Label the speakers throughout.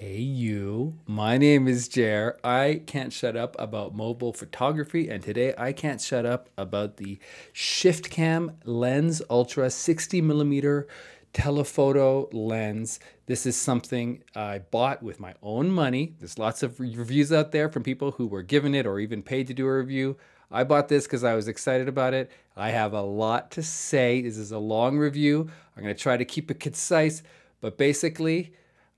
Speaker 1: Hey, you. My name is Jer. I can't shut up about mobile photography, and today I can't shut up about the ShiftCam Lens Ultra 60 millimeter telephoto lens. This is something I bought with my own money. There's lots of reviews out there from people who were given it or even paid to do a review. I bought this because I was excited about it. I have a lot to say. This is a long review. I'm going to try to keep it concise, but basically,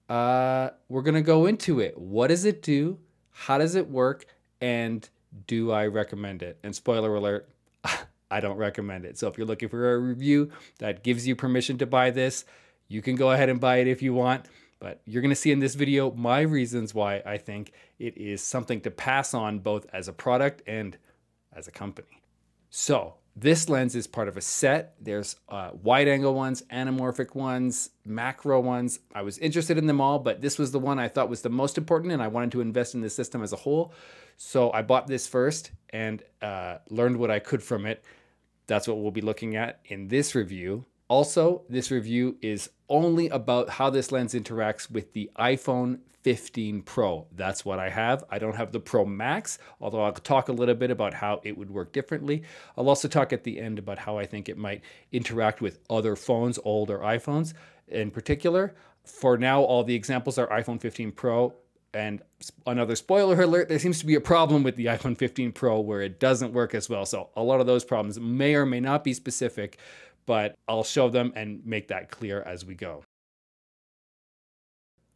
Speaker 1: uh, we're going to go into it. What does it do? How does it work? And do I recommend it? And spoiler alert, I don't recommend it. So if you're looking for a review that gives you permission to buy this, you can go ahead and buy it if you want. But you're going to see in this video my reasons why I think it is something to pass on both as a product and as a company. So this lens is part of a set. There's uh, wide angle ones, anamorphic ones, macro ones. I was interested in them all, but this was the one I thought was the most important and I wanted to invest in the system as a whole. So I bought this first and uh, learned what I could from it. That's what we'll be looking at in this review. Also, this review is only about how this lens interacts with the iPhone 15 Pro. That's what I have. I don't have the Pro Max, although I'll talk a little bit about how it would work differently. I'll also talk at the end about how I think it might interact with other phones, older iPhones in particular. For now, all the examples are iPhone 15 Pro. And another spoiler alert, there seems to be a problem with the iPhone 15 Pro where it doesn't work as well. So a lot of those problems may or may not be specific, but I'll show them and make that clear as we go.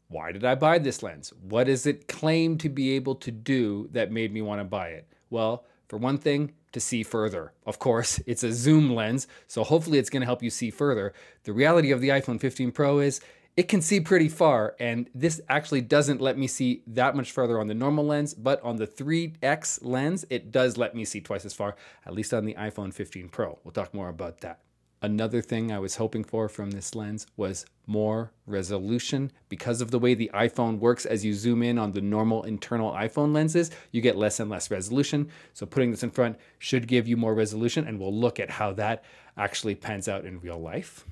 Speaker 1: Why did I buy this lens? What does it claim to be able to do that made me want to buy it? Well, for one thing, to see further. Of course, it's a zoom lens, so hopefully it's going to help you see further. The reality of the iPhone 15 Pro is it can see pretty far, and this actually doesn't let me see that much further on the normal lens, but on the 3X lens, it does let me see twice as far, at least on the iPhone 15 Pro. We'll talk more about that. Another thing I was hoping for from this lens was more resolution. Because of the way the iPhone works as you zoom in on the normal internal iPhone lenses, you get less and less resolution. So putting this in front should give you more resolution and we'll look at how that actually pans out in real life.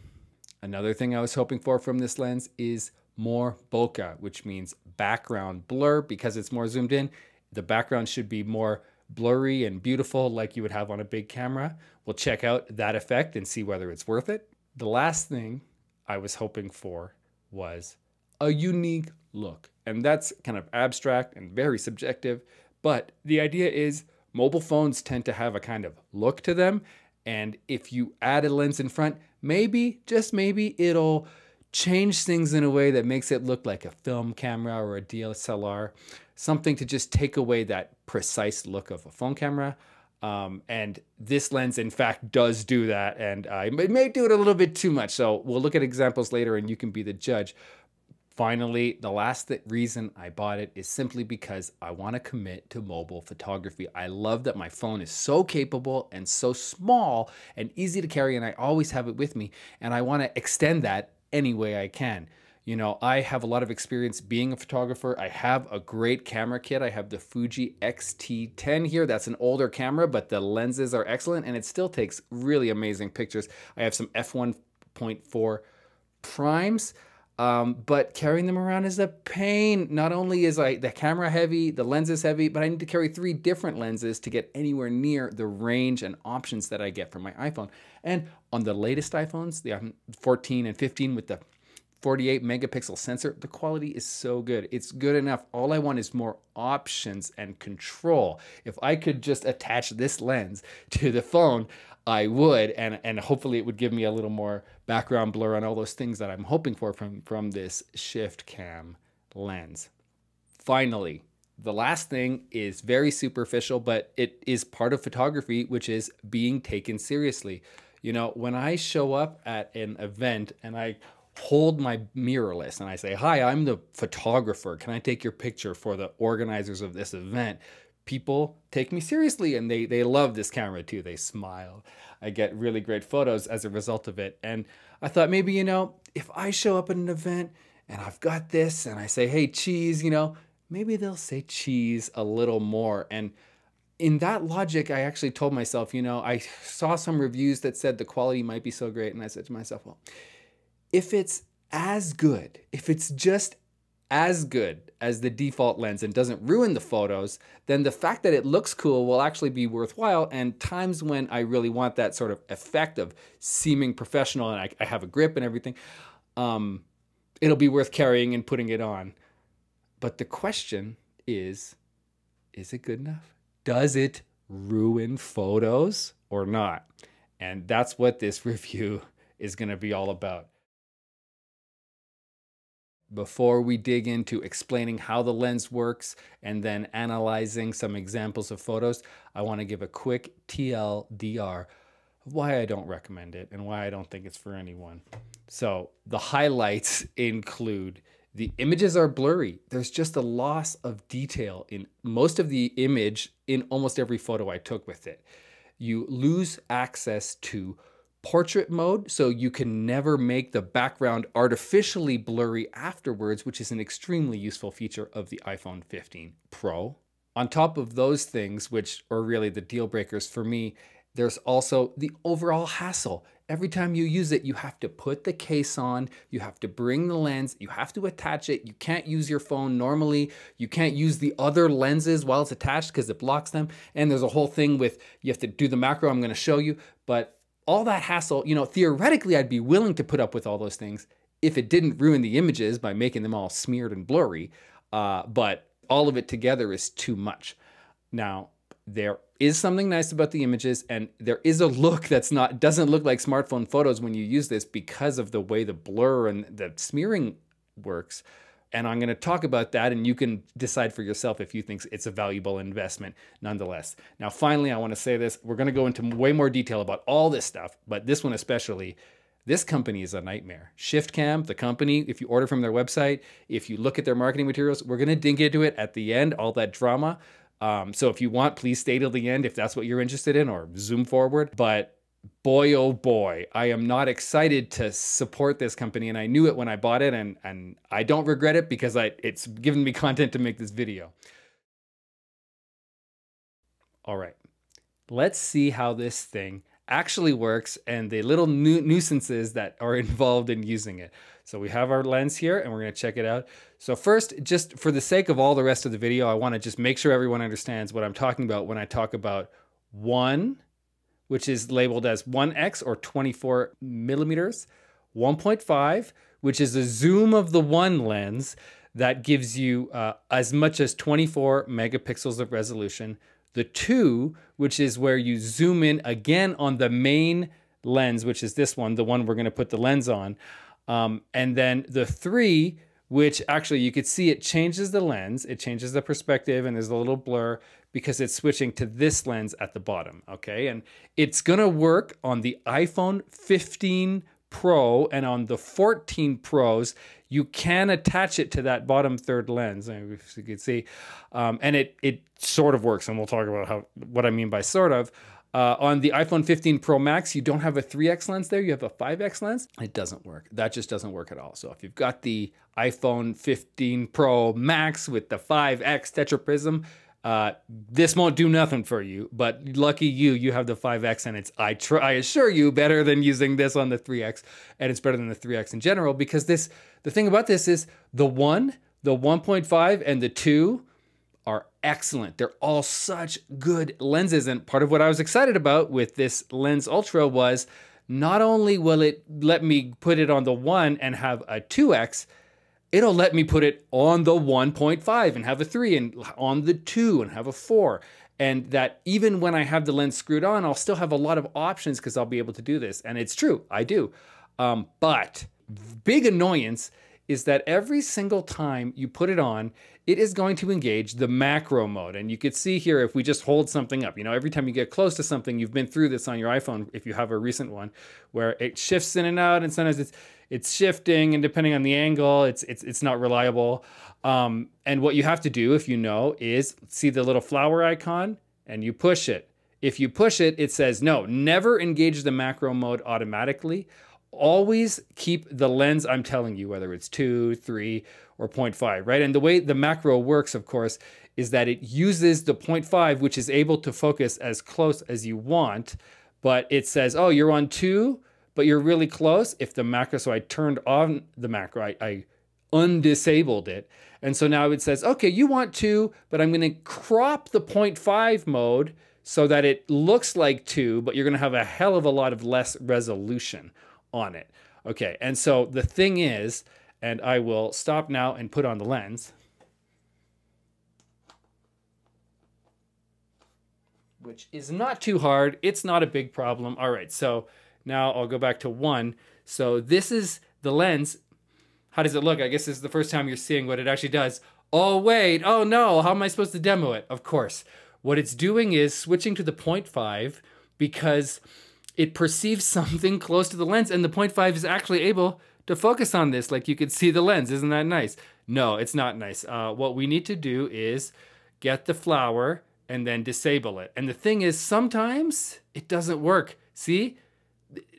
Speaker 1: Another thing I was hoping for from this lens is more bokeh, which means background blur because it's more zoomed in. The background should be more blurry and beautiful like you would have on a big camera. We'll check out that effect and see whether it's worth it. The last thing I was hoping for was a unique look. And that's kind of abstract and very subjective, but the idea is mobile phones tend to have a kind of look to them. And if you add a lens in front, maybe, just maybe, it'll change things in a way that makes it look like a film camera or a DSLR, something to just take away that precise look of a phone camera. Um, and this lens, in fact, does do that. And uh, it may do it a little bit too much. So we'll look at examples later and you can be the judge. Finally, the last th reason I bought it is simply because I want to commit to mobile photography. I love that my phone is so capable and so small and easy to carry, and I always have it with me. And I want to extend that any way I can. You know, I have a lot of experience being a photographer. I have a great camera kit. I have the Fuji X-T10 here. That's an older camera, but the lenses are excellent and it still takes really amazing pictures. I have some f1.4 primes. Um, but carrying them around is a pain. Not only is I the camera heavy, the lens is heavy, but I need to carry three different lenses to get anywhere near the range and options that I get from my iPhone. And on the latest iPhones, the 14 and 15 with the 48 megapixel sensor, the quality is so good. It's good enough. All I want is more options and control. If I could just attach this lens to the phone, I would, and, and hopefully it would give me a little more background blur on all those things that I'm hoping for from, from this ShiftCam lens. Finally, the last thing is very superficial, but it is part of photography, which is being taken seriously. You know, when I show up at an event and I hold my mirrorless and I say, Hi, I'm the photographer. Can I take your picture for the organizers of this event? People take me seriously and they, they love this camera too. They smile. I get really great photos as a result of it. And I thought maybe, you know, if I show up at an event and I've got this and I say, Hey, cheese, you know, maybe they'll say cheese a little more. And in that logic, I actually told myself, you know, I saw some reviews that said the quality might be so great. And I said to myself, well, if it's as good, if it's just as good as the default lens and doesn't ruin the photos, then the fact that it looks cool will actually be worthwhile. And times when I really want that sort of effect of seeming professional and I, I have a grip and everything, um, it'll be worth carrying and putting it on. But the question is, is it good enough? Does it ruin photos or not? And that's what this review is going to be all about. Before we dig into explaining how the lens works and then analyzing some examples of photos, I want to give a quick TLDR of why I don't recommend it and why I don't think it's for anyone. So, the highlights include the images are blurry. There's just a loss of detail in most of the image in almost every photo I took with it. You lose access to portrait mode, so you can never make the background artificially blurry afterwards, which is an extremely useful feature of the iPhone 15 Pro. On top of those things, which are really the deal breakers for me, there's also the overall hassle. Every time you use it, you have to put the case on, you have to bring the lens, you have to attach it. You can't use your phone normally. You can't use the other lenses while it's attached because it blocks them. And there's a whole thing with you have to do the macro I'm going to show you. But all that hassle, you know, theoretically, I'd be willing to put up with all those things if it didn't ruin the images by making them all smeared and blurry. Uh, but all of it together is too much. Now, there is something nice about the images and there is a look that's not doesn't look like smartphone photos when you use this because of the way the blur and the smearing works and I'm going to talk about that and you can decide for yourself if you think it's a valuable investment nonetheless. Now finally I want to say this, we're going to go into way more detail about all this stuff, but this one especially this company is a nightmare. ShiftCam, the company, if you order from their website, if you look at their marketing materials, we're going to dig into it at the end, all that drama. Um, so if you want, please stay till the end if that's what you're interested in or zoom forward. But boy, oh boy, I am not excited to support this company. And I knew it when I bought it and, and I don't regret it because I, it's given me content to make this video. All right, let's see how this thing actually works and the little nu nuisances that are involved in using it. So we have our lens here and we're gonna check it out. So first, just for the sake of all the rest of the video, I wanna just make sure everyone understands what I'm talking about when I talk about one, which is labeled as 1x or 24 millimeters, 1.5, which is a zoom of the one lens that gives you uh, as much as 24 megapixels of resolution, the two, which is where you zoom in again on the main lens, which is this one, the one we're going to put the lens on. Um, and then the three, which actually you could see it changes the lens, it changes the perspective, and there's a little blur because it's switching to this lens at the bottom. Okay. And it's going to work on the iPhone 15 Pro and on the 14 Pros you can attach it to that bottom third lens, if you can see, um, and it it sort of works. And we'll talk about how what I mean by sort of. Uh, on the iPhone 15 Pro Max, you don't have a 3x lens there, you have a 5x lens. It doesn't work. That just doesn't work at all. So if you've got the iPhone 15 Pro Max with the 5x tetraprism, uh, this won't do nothing for you, but lucky you, you have the 5X and it's, I, try, I assure you, better than using this on the 3X. And it's better than the 3X in general because this, the thing about this is the 1, the 1.5, and the 2 are excellent. They're all such good lenses. And part of what I was excited about with this Lens Ultra was not only will it let me put it on the 1 and have a 2X, it'll let me put it on the 1.5 and have a 3 and on the 2 and have a 4 and that even when I have the lens screwed on, I'll still have a lot of options because I'll be able to do this. And it's true, I do. Um, but big annoyance is that every single time you put it on, it is going to engage the macro mode. And you could see here if we just hold something up, you know, every time you get close to something, you've been through this on your iPhone if you have a recent one, where it shifts in and out, and sometimes it's it's shifting, and depending on the angle, it's it's it's not reliable. Um, and what you have to do, if you know, is see the little flower icon and you push it. If you push it, it says no, never engage the macro mode automatically always keep the lens I'm telling you, whether it's two, three, or 0.5, right? And the way the macro works, of course, is that it uses the 0.5, which is able to focus as close as you want, but it says, oh, you're on two, but you're really close. If the macro, so I turned on the macro, I, I undisabled it. And so now it says, okay, you want two, but I'm going to crop the 0.5 mode so that it looks like two, but you're going to have a hell of a lot of less resolution on it. Okay, and so the thing is, and I will stop now and put on the lens. Which is not too hard. It's not a big problem. All right, so now I'll go back to one. So this is the lens. How does it look? I guess this is the first time you're seeing what it actually does. Oh, wait. Oh, no. How am I supposed to demo it? Of course. What it's doing is switching to the 0.5 because it perceives something close to the lens and the 0.5 is actually able to focus on this like you could see the lens. Isn't that nice? No, it's not nice. Uh, what we need to do is get the flower and then disable it. And the thing is, sometimes it doesn't work. See,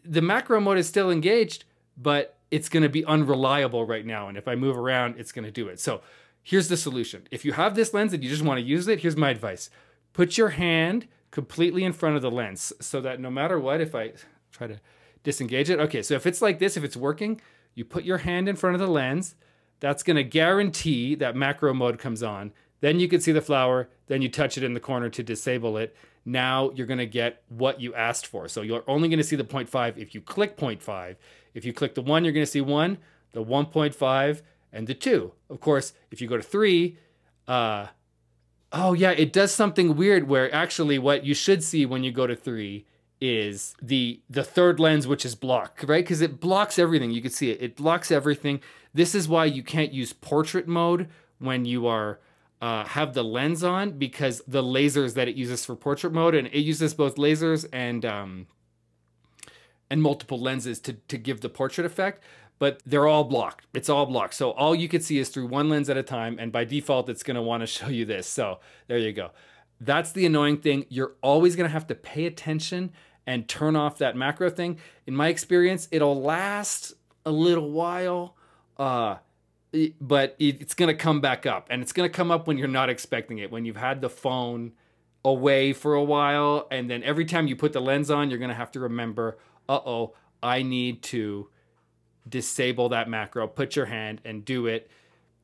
Speaker 1: the macro mode is still engaged, but it's going to be unreliable right now. And if I move around, it's going to do it. So here's the solution. If you have this lens and you just want to use it, here's my advice. Put your hand completely in front of the lens so that no matter what, if I try to disengage it, okay, so if it's like this, if it's working, you put your hand in front of the lens, that's going to guarantee that macro mode comes on. Then you can see the flower, then you touch it in the corner to disable it. Now you're going to get what you asked for. So you're only going to see the 0.5 if you click 0.5. If you click the 1, you're going to see 1, the 1.5, and the 2. Of course, if you go to 3, uh, oh yeah, it does something weird where actually what you should see when you go to 3 is the the third lens which is blocked right because it blocks everything you can see it it blocks everything this is why you can't use portrait mode when you are uh, have the lens on because the lasers that it uses for portrait mode and it uses both lasers and um, and multiple lenses to, to give the portrait effect, but they're all blocked. It's all blocked. So all you can see is through one lens at a time. And by default, it's going to want to show you this. So there you go. That's the annoying thing. You're always going to have to pay attention and turn off that macro thing. In my experience, it'll last a little while, uh, but it's going to come back up. And it's going to come up when you're not expecting it, when you've had the phone away for a while. And then every time you put the lens on, you're going to have to remember, uh-oh, I need to disable that macro, put your hand and do it.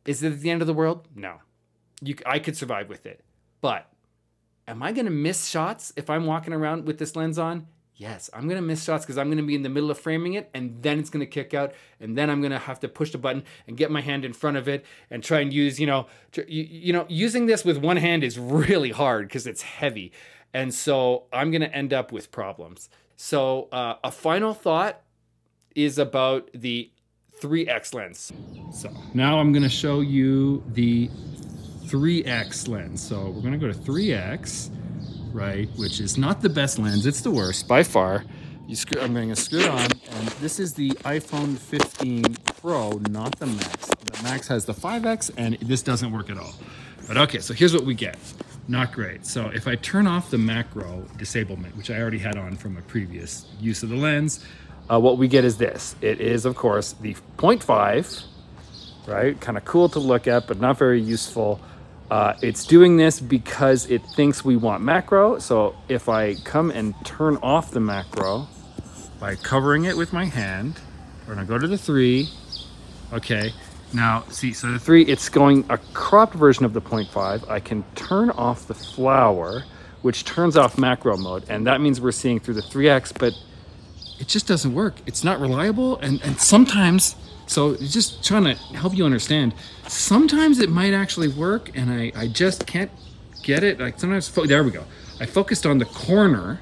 Speaker 1: Is it the end of the world? No. You, I could survive with it. But am I going to miss shots if I'm walking around with this lens on? Yes, I'm to miss shots because I'm to be in the middle of framing it and then it's to kick out and then I'm to have to push the button and get my hand in front of it and try and use, you know, you, you know, using this with one hand is really hard because it's heavy. And so I'm to end up with problems. So uh, a final thought is about the 3x lens. So now I'm to show you the 3x lens. So we're to go to 3x, right, which is not the best lens. It's the worst by far. You screw, I'm going to screw it on, and this is the iPhone 15 Pro, not the Max. The Max has the 5X, and this doesn't work at all. But okay, so here's what we get not great. So if I turn off the macro disablement, which I already had on from a previous use of the lens, uh, what we get is this. It is, of course, the 0.5, right? Kind of cool to look at, but not very useful. Uh, it's doing this because it thinks we want macro. So if I come and turn off the macro by covering it with my hand, we're gonna go to the three, okay, now, see, so the three, it's going a cropped version of the 0.5. I can turn off the flower, which turns off macro mode, and that means we're seeing through the 3x, but it just doesn't work. It's not reliable, and, and sometimes, so just trying to help you understand, sometimes it might actually work, and I, I just can't get it. Like sometimes, there we go. I focused on the corner,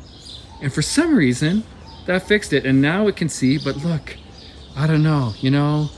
Speaker 1: and for some reason, that fixed it, and now it can see, but look, I don't know, you know,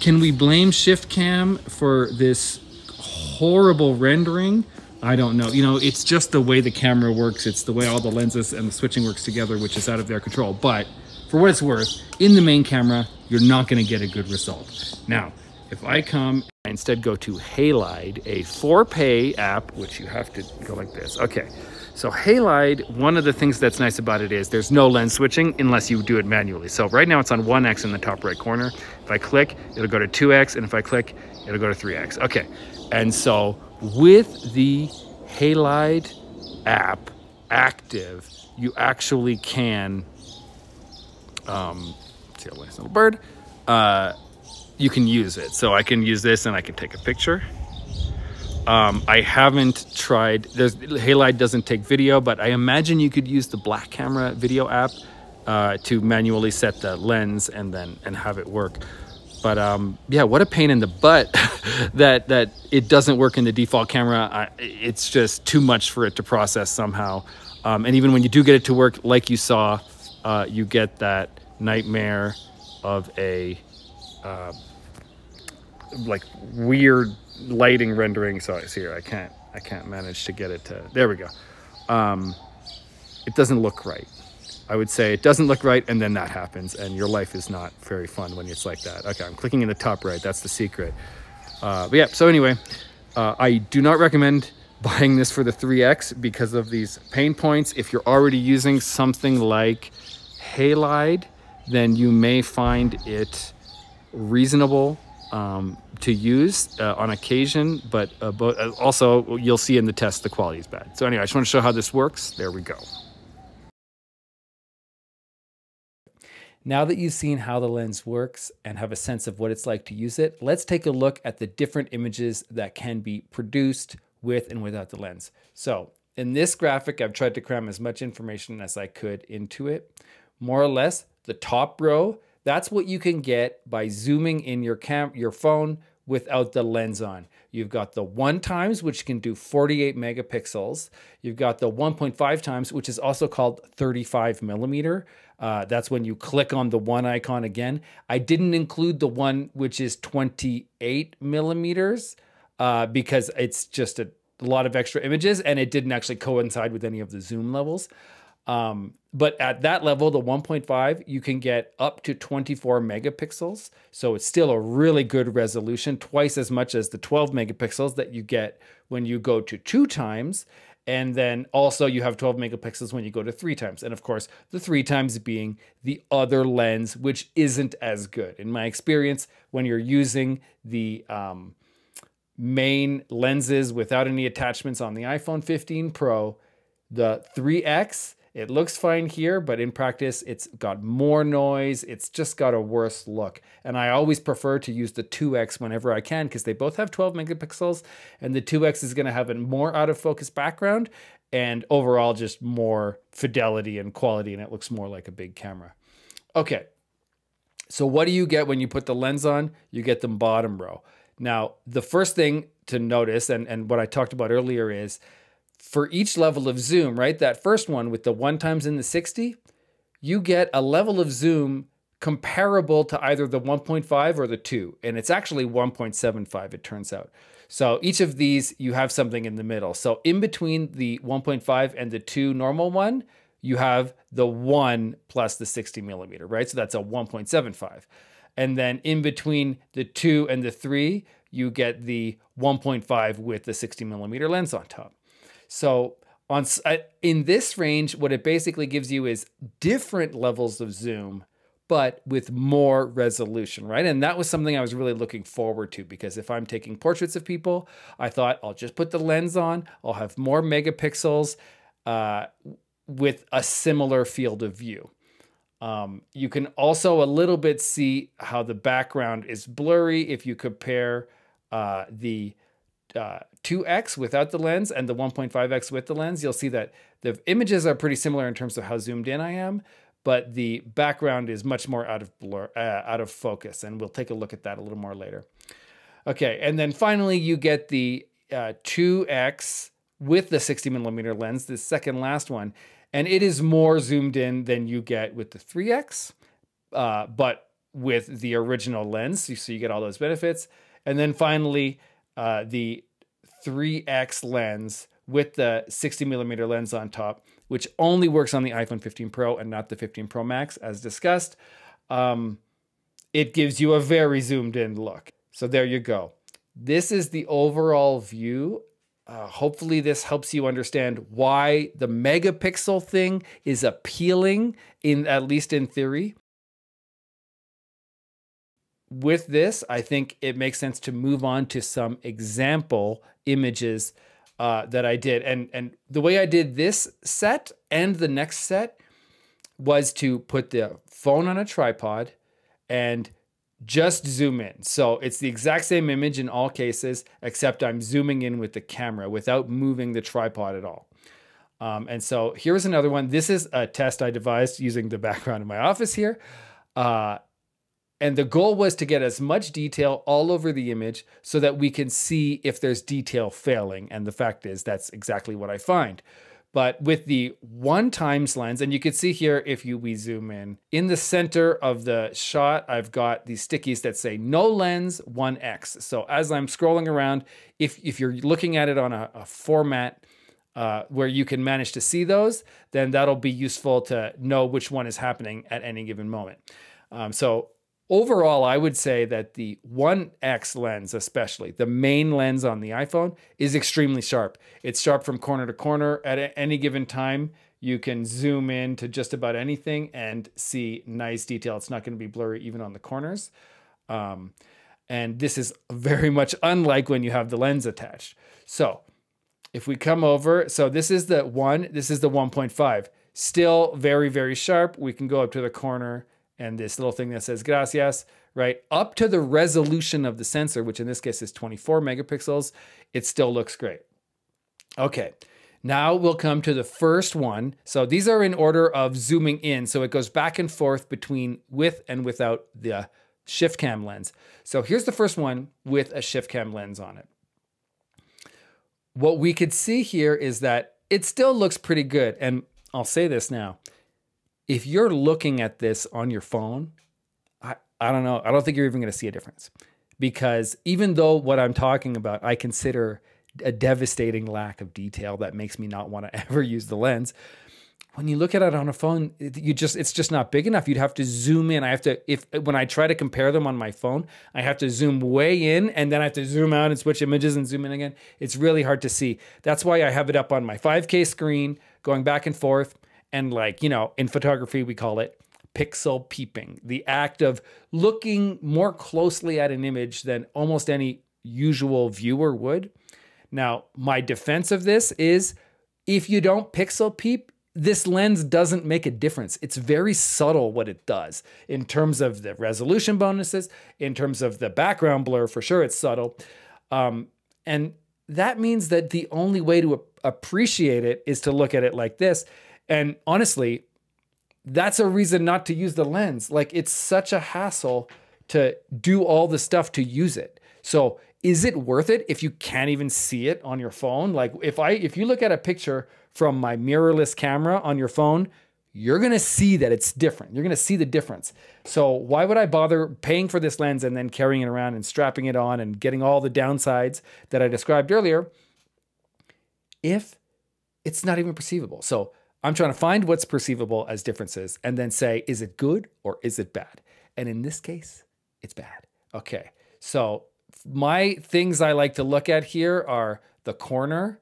Speaker 1: can we blame ShiftCam for this horrible rendering? I don't know. You know, it's just the way the camera works. It's the way all the lenses and the switching works together, which is out of their control. But for what it's worth, in the main camera, you're not going to get a good result. Now, if I come, instead go to Halide, a for-pay app, which you have to go like this. Okay, so Halide, one of the things that's nice about it is there's no lens switching unless you do it manually. So right now it's on 1x in the top right corner. If I click, it'll go to 2x, and if I click, it'll go to 3x. Okay, and so with the Halide app active, you actually can, um, a nice little bird, uh, you can use it. So I can use this and I can take a picture. Um, I haven't tried. There's Halide doesn't take video, but I imagine you could use the Black Camera video app uh, to manually set the lens and then and have it work. But um, yeah, what a pain in the butt that that it doesn't work in the default camera. I, it's just too much for it to process somehow. Um, and even when you do get it to work, like you saw, uh, you get that nightmare of a uh, like weird lighting rendering. See here, I can't I can't manage to get it to. There we go. Um, it doesn't look right. I would say it doesn't look right, and then that happens, and your life is not very fun when it's like that. Okay, I'm clicking in the top right. That's the secret. Uh, but yeah, so anyway, uh, I do not recommend buying this for the 3X because of these pain points. If you're already using something like Halide, then you may find it reasonable um, to use uh, on occasion, but, uh, but uh, also you'll see in the test the quality is bad. So anyway, I just want to show how this works. There we go. Now that you've seen how the lens works and have a sense of what it's like to use it, let's take a look at the different images that can be produced with and without the lens. So in this graphic, I've tried to cram as much information as I could into it. More or less, the top row, that's what you can get by zooming in your cam your phone without the lens on. You've got the one times, which can do 48 megapixels. You've got the 1.5 times, which is also called 35 millimeter. Uh, that's when you click on the one icon again. I didn't include the one which is 28 millimeters uh, because it's just a, a, lot of extra images and it didn't actually coincide with any of the zoom levels. Um, but at that level, the 1.5, you can get up to 24 megapixels. So it's still a really good resolution, twice as much as the 12 megapixels that you get when you go to two times. And then also you have 12 megapixels when you go to three times. And of course, the three times being the other lens, which isn't as good. In my experience, when you're using the um, main lenses without any attachments on the iPhone 15 Pro, the 3X it looks fine here, but in practice, it's got more noise. It's just got a worse look. And I always prefer to use the 2X whenever I can because they both have 12 megapixels and the 2X is going to have a more out of focus background and overall just more fidelity and quality and it looks more like a big camera. Okay, so what do you get when you put the lens on? You get the bottom row. Now, the first thing to notice and, and what I talked about earlier is for each level of zoom, right? That first one with the one times in the 60, you get a level of zoom comparable to either the 1.5 or the 2. And it's actually 1.75, it turns out. So each of these, you have something in the middle. So in between the 1.5 and the 2 normal one, you have the 1 plus the 60 millimeter, right? So that's a 1.75. And then in between the 2 and the 3, you get the 1.5 with the 60 millimeter lens on top. So on in this range, what it basically gives you is different levels of zoom, but with more resolution, right? And that was something I was really looking forward to because if I'm taking portraits of people, I thought I'll just put the lens on, I'll have more megapixels uh, with a similar field of view. Um, you can also a little bit see how the background is blurry if you compare uh, the uh, 2x without the lens and the 1.5x with the lens, you'll see that the images are pretty similar in terms of how zoomed in I am, but the background is much more out of blur, uh, out of focus, and we'll take a look at that a little more later. Okay, and then finally you get the uh, 2x with the 60 millimeter lens, the second last one, and it is more zoomed in than you get with the 3x, uh, but with the original lens, so you get all those benefits. And then finally, uh, the 3x lens with the 60 millimeter lens on top, which only works on the iPhone 15 Pro and not the 15 Pro Max, as discussed. Um, it gives you a very zoomed in look. So there you go. This is the overall view. Uh, hopefully, this helps you understand why the megapixel thing is appealing, in at least in theory with this, I think it makes sense to move on to some example images uh, that I did. And, and the way I did this set and the next set was to put the phone on a tripod and just zoom in. So it's the exact same image in all cases, except I'm zooming in with the camera without moving the tripod at all. Um, and so here's another one. This is a test I devised using the background in my office here. Uh, and the goal was to get as much detail all over the image so that we can see if there's detail failing. And the fact is, that's exactly what I find. But with the one times lens, and you can see here if you we zoom in, in the center of the shot, I've got these stickies that say no lens 1x. So as I'm scrolling around, if, if you're looking at it on a, a format uh, where you can manage to see those, then that'll be useful to know which one is happening at any given moment. Um, so overall, I would say that the 1X lens, especially the main lens on the iPhone, is extremely sharp. It's sharp from corner to corner at any given time. You can zoom in to just about anything and see nice detail. It's not going to be blurry even on the corners. Um, and this is very much unlike when you have the lens attached. So if we come over, so this is the one, this is the 1.5. Still very, very sharp. We can go up to the corner and this little thing that says gracias, right? Up to the resolution of the sensor, which in this case is 24 megapixels, it still looks great. Okay, now we'll come to the first one. So these are in order of zooming in. So it goes back and forth between with and without the ShiftCam lens. So here's the first one with a ShiftCam lens on it. What we could see here is that it still looks pretty good. And I'll say this now if you're looking at this on your phone, I, I don't know. I don't think you're even going to see a difference because even though what I'm talking about, I consider a devastating lack of detail that makes me not want to ever use the lens. When you look at it on a phone, you just it's just not big enough. You'd have to zoom in. I have to if when I try to compare them on my phone, I have to zoom way in and then I have to zoom out and switch images and zoom in again. It's really hard to see. That's why I have it up on my 5K screen, going back and forth and like, you know, in photography, we call it pixel peeping, the act of looking more closely at an image than almost any usual viewer would. Now, my defense of this is if you don't pixel peep, this lens doesn't make a difference. It's very subtle what it does in terms of the resolution bonuses, in terms of the background blur, for sure, it's subtle. Um, and that means that the only way to appreciate it is to look at it like this. And honestly, that's a reason not to use the lens. Like it's such a hassle to do all the stuff to use it. So is it worth it if you can't even see it on your phone? Like if I if you look at a picture from my mirrorless camera on your phone, you're to see that it's different. You're to see the difference. So why would I bother paying for this lens and then carrying it around and strapping it on and getting all the downsides that I described earlier if it's not even perceivable? So I'm trying to find what's perceivable as differences and then say, is it good or is it bad? And in this case, it's bad. Okay. So my things I like to look at here are the corner.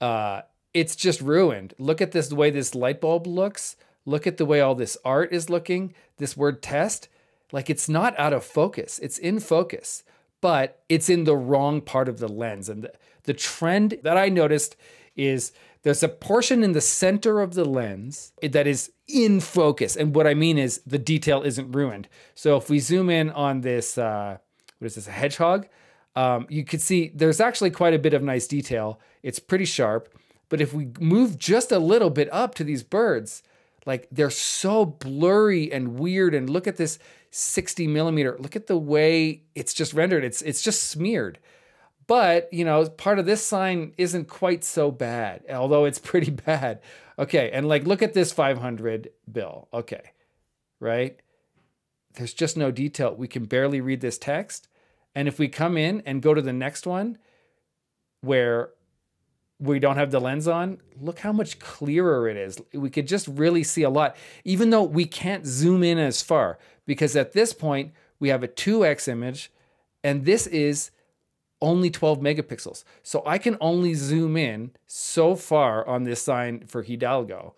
Speaker 1: Uh, it's just ruined. Look at this the way this light bulb looks. Look at the way all this art is looking. This word test, like it's not out of focus. It's in focus, but it's in the wrong part of the lens. And the, the trend that I noticed is there's a portion in the center of the lens that is in focus. And what I mean is the detail isn't ruined. So if we zoom in on this, uh, what is this, a hedgehog? Um, you can see there's actually quite a bit of nice detail. It's pretty sharp. But if we move just a little bit up to these birds, like they're so blurry and weird. And look at this 60 millimeter. Look at the way it's just rendered. It's it's just smeared. But, you know, part of this sign isn't quite so bad, although it's pretty bad. Okay, and like look at this 500 bill. Okay, right? There's just no detail. We can barely read this text. And if we come in and go to the next one where we don't have the lens on, look how much clearer it is. We could just really see a lot, even though we can't zoom in as far, because at this point we have a 2x image, and this is only 12 megapixels. So I can only zoom in so far on this sign for Hidalgo.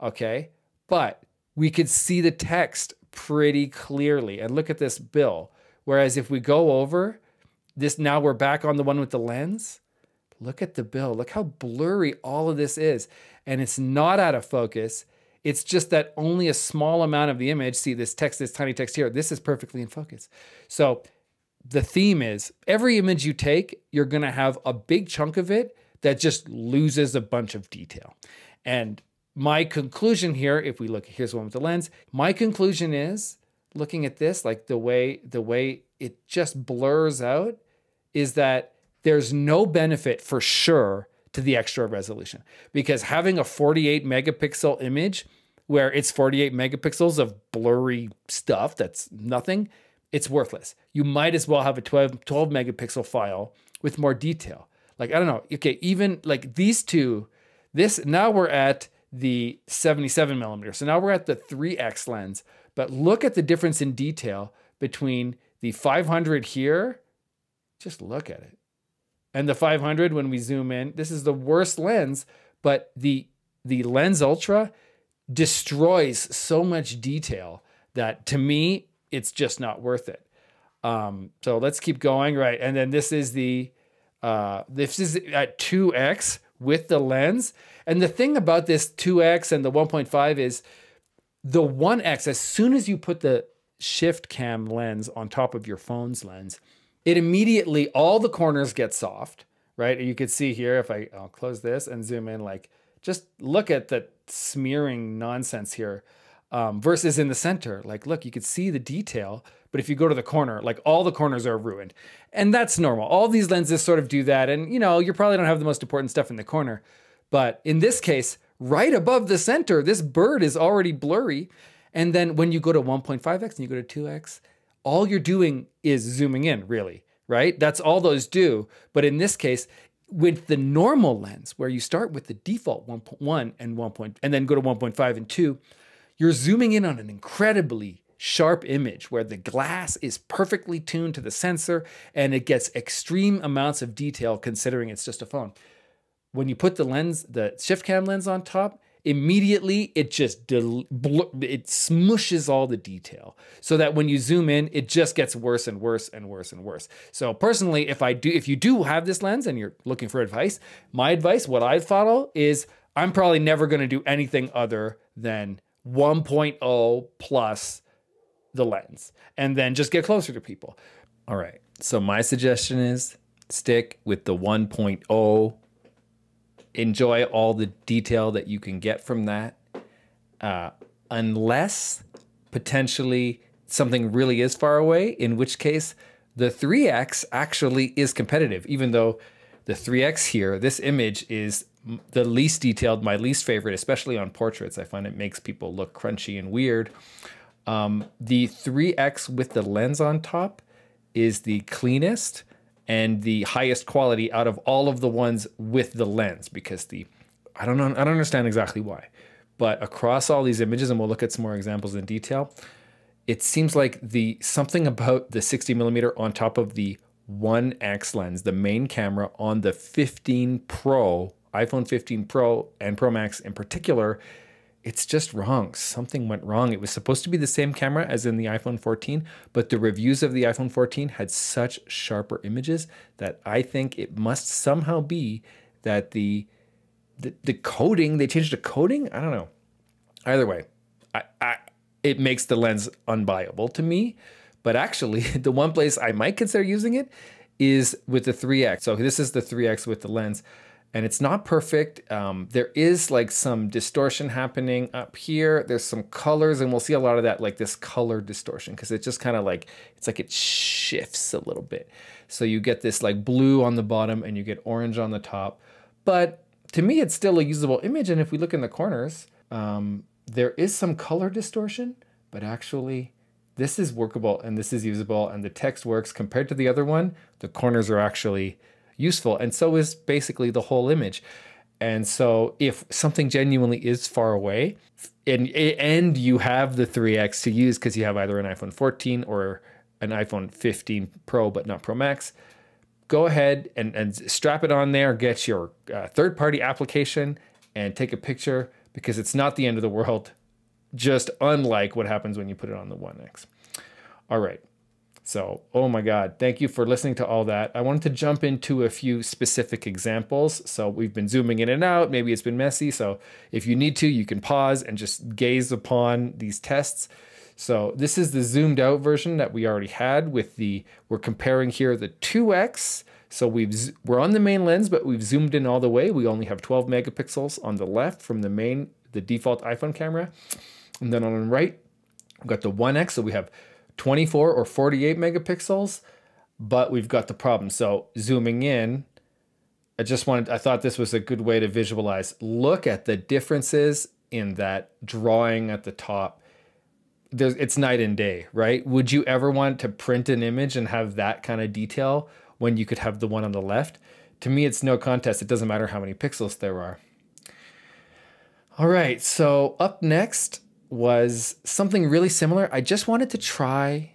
Speaker 1: Okay. But we could see the text pretty clearly. And look at this bill. Whereas if we go over this, now we're back on the one with the lens. Look at the bill. Look how blurry all of this is. And it's not out of focus. It's just that only a small amount of the image, see this text, this tiny text here, this is perfectly in focus. So the theme is every image you take, you're going to have a big chunk of it that just loses a bunch of detail. And my conclusion here, if we look, here's one with the lens. My conclusion is looking at this, like the way the way it just blurs out, is that there's no benefit for sure to the extra resolution because having a 48 megapixel image where it's 48 megapixels of blurry stuff that's nothing, it's worthless. You might as well have a 12, 12 megapixel file with more detail. Like, I don't know. Okay, even like these two, this now we're at the 77 millimeter. So now we're at the 3x lens. But look at the difference in detail between the 500 here. Just look at it. And the 500 when we zoom in. This is the worst lens, but the the lens ultra destroys so much detail that to me it's just not worth it. Um, so let's keep going, right? And then this is the uh, this is at 2x with the lens. And the thing about this 2x and the 1.5 is the 1x, as soon as you put the ShiftCam lens on top of your phone's lens, it immediately, all the corners get soft, right? You can see here, if I, I'll close this and zoom in, like, just look at the smearing nonsense here um, versus in the center. Like, look, you can see the detail, but if you go to the corner, like all the corners are ruined. And that's normal. All these lenses sort of do that. And, you know, you probably don't have the most important stuff in the corner. But in this case, right above the center, this bird is already blurry. And then when you go to 1.5x and you go to 2x, all you're doing is zooming in, really, right? That's all those do. But in this case, with the normal lens, where you start with the default 1.1 and 1. and then go to 1.5 and 2, you're zooming in on an incredibly sharp image where the glass is perfectly tuned to the sensor and it gets extreme amounts of detail considering it's just a phone. When you put the lens, the ShiftCam lens on top, immediately it just it smushes all the detail so that when you zoom in it just gets worse and worse and worse and worse so personally if i do if you do have this lens and you're looking for advice my advice what i follow is i'm probably never going to do anything other than 1.0 plus the lens and then just get closer to people. All right. So my suggestion is stick with the 1.0. Enjoy all the detail that you can get from that. Uh, unless potentially something really is far away, in which case the 3x actually is competitive, even though the 3x here, this image is the least detailed, my least favorite, especially on portraits. I find it makes people look crunchy and weird. Um, the 3X with the lens on top is the cleanest and the highest quality out of all of the ones with the lens because the I don't know I don't understand exactly why. But across all these images, and we'll look at some more examples in detail, it seems like the something about the 60 millimeter on top of the 1X lens, the main camera on the 15 Pro iPhone 15 Pro and Pro Max in particular, it's just wrong. Something went wrong. It was supposed to be the same camera as in the iPhone 14, but the reviews of the iPhone 14 had such sharper images that I think it must somehow be that the the, the coding, they changed the coding? I don't know. Either way, I, I it makes the lens unbuyable to me. But actually, the one place I might consider using it is with the 3X. So this is the 3X with the lens and it's not perfect. Um, there is like some distortion happening up here. There's some colors, and we'll see a lot of that, like this color distortion, because it just kind of like, it's like it shifts a little bit. So you get this like blue on the bottom and you get orange on the top. But to me, it's still a usable image. And if we look in the corners, um, there is some color distortion, but actually this is workable and this is usable and the text works compared to the other one. The corners are actually useful. And so is basically the whole image. And so if something genuinely is far away and and you have the 3X to use because you have either an iPhone 14 or an iPhone 15 Pro but not Pro Max, go ahead and, and strap it on there, get your uh, third party application and take a picture because it's not the end of the world, just unlike what happens when you put it on the 1X. All right. So, oh my God, thank you for listening to all that. I wanted to jump into a few specific examples. So, we've been zooming in and out. Maybe it's been messy. So, if you need to, you can pause and just gaze upon these tests. So, this is the zoomed out version that we already had with the, we're comparing here the 2x. So, we've, we're on the main lens, but we've zoomed in all the way. We only have 12 megapixels on the left from the main, the default iPhone camera. And then on the right, we've got the 1x. So, we have 24 or 48 megapixels, but we've got the problem. So zooming in, I just wanted, I thought this was a good way to visualize. Look at the differences in that drawing at the top. There's, it's night and day, right? Would you ever want to print an image and have that kind of detail when you could have the one on the left? To me, it's no contest. It doesn't matter how many pixels there are. All right, so up next, was something really similar. I just wanted to try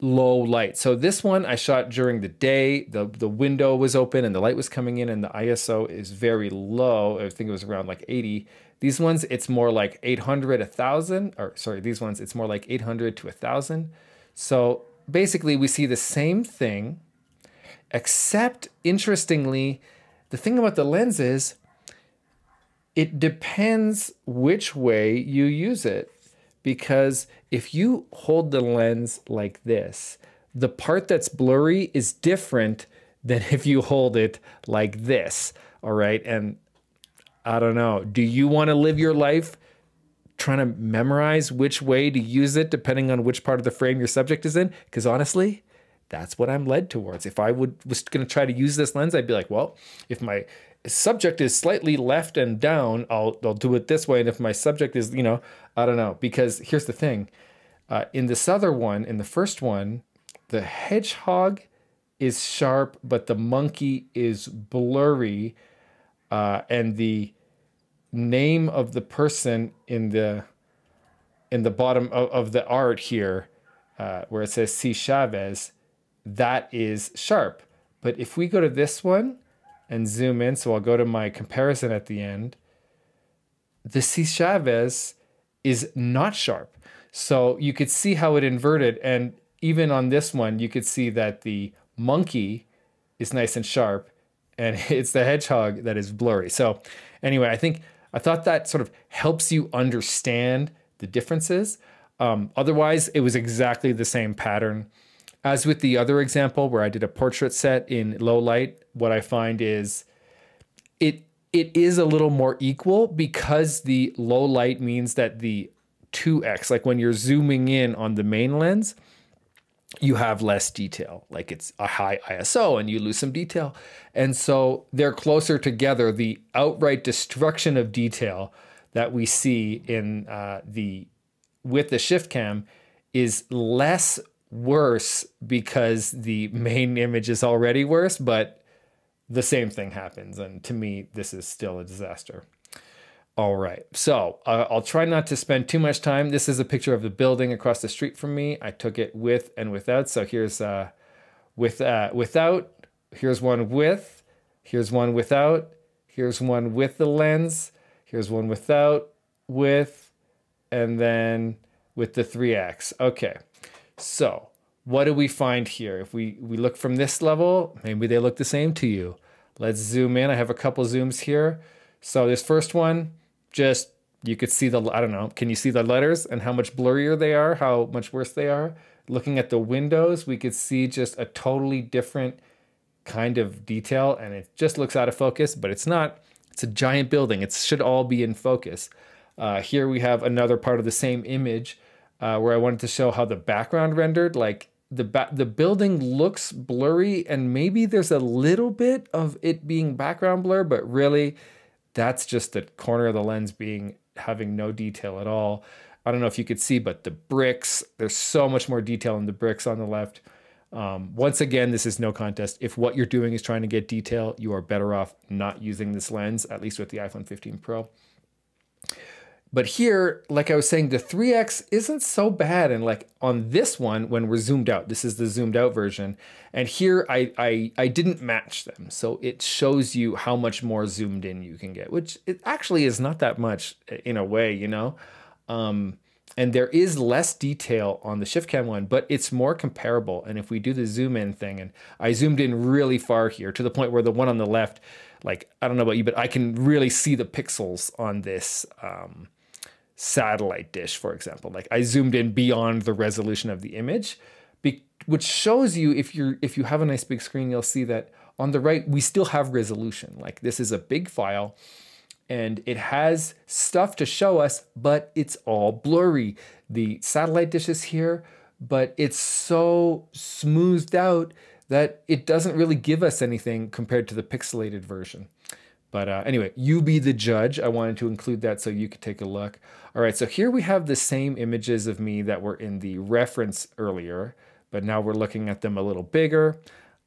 Speaker 1: low light. So this one I shot during the day. The the window was open and the light was coming in and the ISO is very low. I think it was around like 80. These ones it's more like 800 1000 or sorry, these ones it's more like 800 to 1000. So basically we see the same thing except interestingly the thing about the lens is it depends which way you use it. Because if you hold the lens like this, the part that's blurry is different than if you hold it like this. All right. And I don't know. Do you want to live your life trying to memorize which way to use it depending on which part of the frame your subject is in? Because honestly, that's what I'm led towards. If I would was going to try to use this lens, I'd be like, well, if my subject is slightly left and down, I'll I'll do it this way. And if my subject is, you know, I don't know. Because here's the thing. Uh, in this other one, in the first one, the hedgehog is sharp, but the monkey is blurry. Uh, and the name of the person in the in the bottom of, of the art here, uh, where it says C. Chavez, that is sharp. But if we go to this one, and zoom in. So I'll go to my comparison at the end. The C. Chavez is not sharp. So you could see how it inverted. And even on this one, you could see that the monkey is nice and sharp and it's the hedgehog that is blurry. So anyway, I think I thought that sort of helps you understand the differences. Um, otherwise, it was exactly the same pattern. As with the other example where I did a portrait set in low light, what I find is it it is a little more equal because the low light means that the 2x, like when you're zooming in on the main lens, you have less detail. Like it's a high ISO and you lose some detail. And so they're closer together. The outright destruction of detail that we see in uh, the with the ShiftCam is less worse because the main image is already worse, but the same thing happens. And to me, this is still a disaster. All right, so uh, I'll try not to spend too much time. This is a picture of the building across the street from me. I took it with and without. So here's uh, with uh, without. Here's one with. Here's one without. Here's one with the lens. Here's one without, with, and then with the 3x. Okay. So what do we find here? If we, we look from this level, maybe they look the same to you. Let's zoom in. I have a couple zooms here. So this first one, just you could see the, I don't know, can you see the letters and how much blurrier they are, how much worse they are? Looking at the windows, we could see just a totally different kind of detail and it just looks out of focus, but it's not. It's a giant building. It should all be in focus. Uh, here we have another part of the same image uh, where I wanted to show how the background rendered, like the the building looks blurry, and maybe there's a little bit of it being background blur, but really, that's just the corner of the lens being having no detail at all. I don't know if you could see, but the bricks, there's so much more detail in the bricks on the left. Um, once again, this is no contest. If what you're doing is trying to get detail, you are better off not using this lens, at least with the iPhone 15 Pro. But here, like I was saying, the 3x isn't so bad. And like on this one, when we're zoomed out, this is the zoomed out version. And here I, I, I didn't match them. So it shows you how much more zoomed in you can get, which it actually is not that much in a way, you know? Um, and there is less detail on the ShiftCam one, but it's more comparable. And if we do the zoom in thing, and I zoomed in really far here to the point where the one on the left, like, I don't know about you, but I can really see the pixels on this um, satellite dish, for example. Like I zoomed in beyond the resolution of the image, which shows you if you're if you have a nice big screen, you'll see that on the right, we still have resolution. Like this is a big file and it has stuff to show us, but it's all blurry. The satellite dish is here, but it's so smoothed out that it doesn't really give us anything compared to the pixelated version. But uh, anyway, you be the judge. I wanted to include that so you could take a look. All right, so here we have the same images of me that were in the reference earlier, but now we're looking at them a little bigger.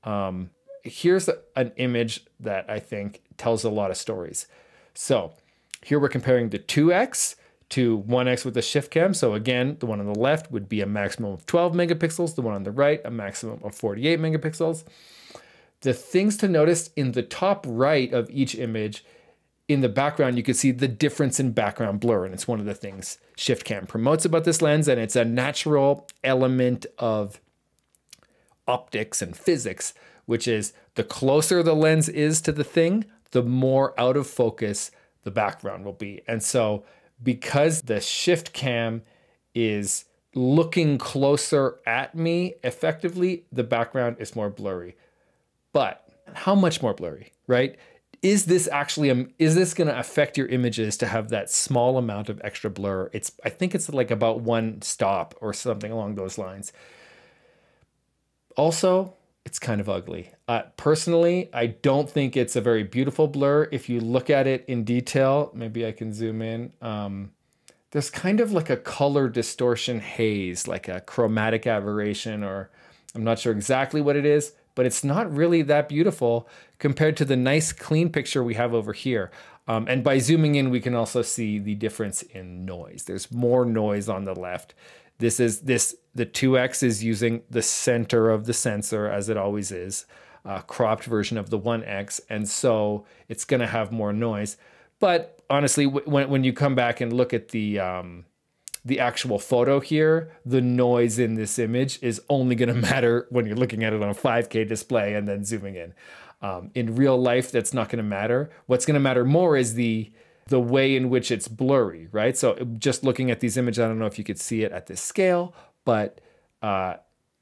Speaker 1: Um, here's an image that I think tells a lot of stories. So here we're comparing the 2x to 1x with the ShiftCam. So again, the one on the left would be a maximum of 12 megapixels, the one on the right, a maximum of 48 megapixels. The things to notice in the top right of each image, in the background, you can see the difference in background blur. And it's one of the things ShiftCam promotes about this lens. And it's a natural element of optics and physics, which is the closer the lens is to the thing, the more out of focus the background will be. And so because the ShiftCam is looking closer at me effectively, the background is more blurry. But how much more blurry, right? Is this actually, a, is this gonna affect your images to have that small amount of extra blur? It's, I think it's like about one stop or something along those lines. Also, it's kind of ugly. Uh, personally, I don't think it's a very beautiful blur. If you look at it in detail, maybe I can zoom in. Um, there's kind of like a color distortion haze, like a chromatic aberration, or I'm not sure exactly what it is, but it's not really that beautiful compared to the nice clean picture we have over here. Um, and by zooming in, we can also see the difference in noise. There's more noise on the left. This is this the 2x is using the center of the sensor as it always is, cropped version of the 1x, and so it's going to have more noise. But honestly, when when you come back and look at the um, the actual photo here, the noise in this image is only going to matter when you're looking at it on a 5K display and then zooming in. Um, in real life, that's not going to matter. What's going to matter more is the the way in which it's blurry, right? So just looking at these images, I don't know if you could see it at this scale, but uh,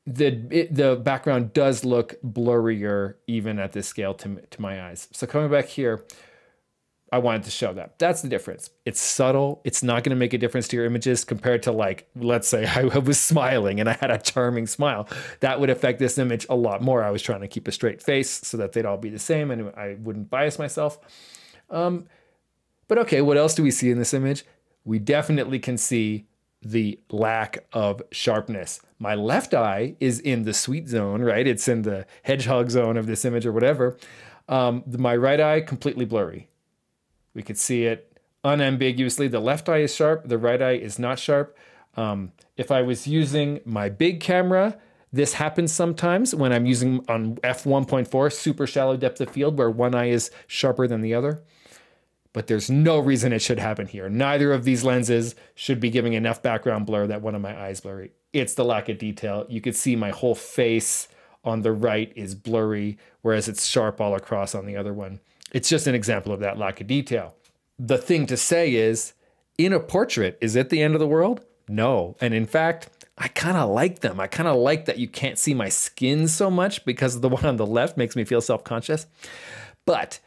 Speaker 1: the it, the background does look blurrier even at this scale to, to my eyes. So coming back here, I wanted to show that. That's the difference. It's subtle. It's not going to make a difference to your images compared to like, let's say I was smiling and I had a charming smile. That would affect this image a lot more. I was trying to keep a straight face so that they'd all be the same and I wouldn't bias myself. Um, but okay, what else do we see in this image? We definitely can see the lack of sharpness. My left eye is in the sweet zone, right? It's in the hedgehog zone of this image or whatever. Um, my right eye, completely blurry. We could see it unambiguously. The left eye is sharp, the right eye is not sharp. Um, if I was using my big camera, this happens sometimes when I'm using on f1.4, super shallow depth of field, where one eye is sharper than the other but there's no reason it should happen here. Neither of these lenses should be giving enough background blur that one of my eyes blurry. It's the lack of detail. You could see my whole face on the right is blurry, whereas it's sharp all across on the other one. It's just an example of that lack of detail. The thing to say is, in a portrait, is it the end of the world? No. And in fact, I kind of like them. I kind of like that you can't see my skin so much because the one on the left makes me feel self conscious. But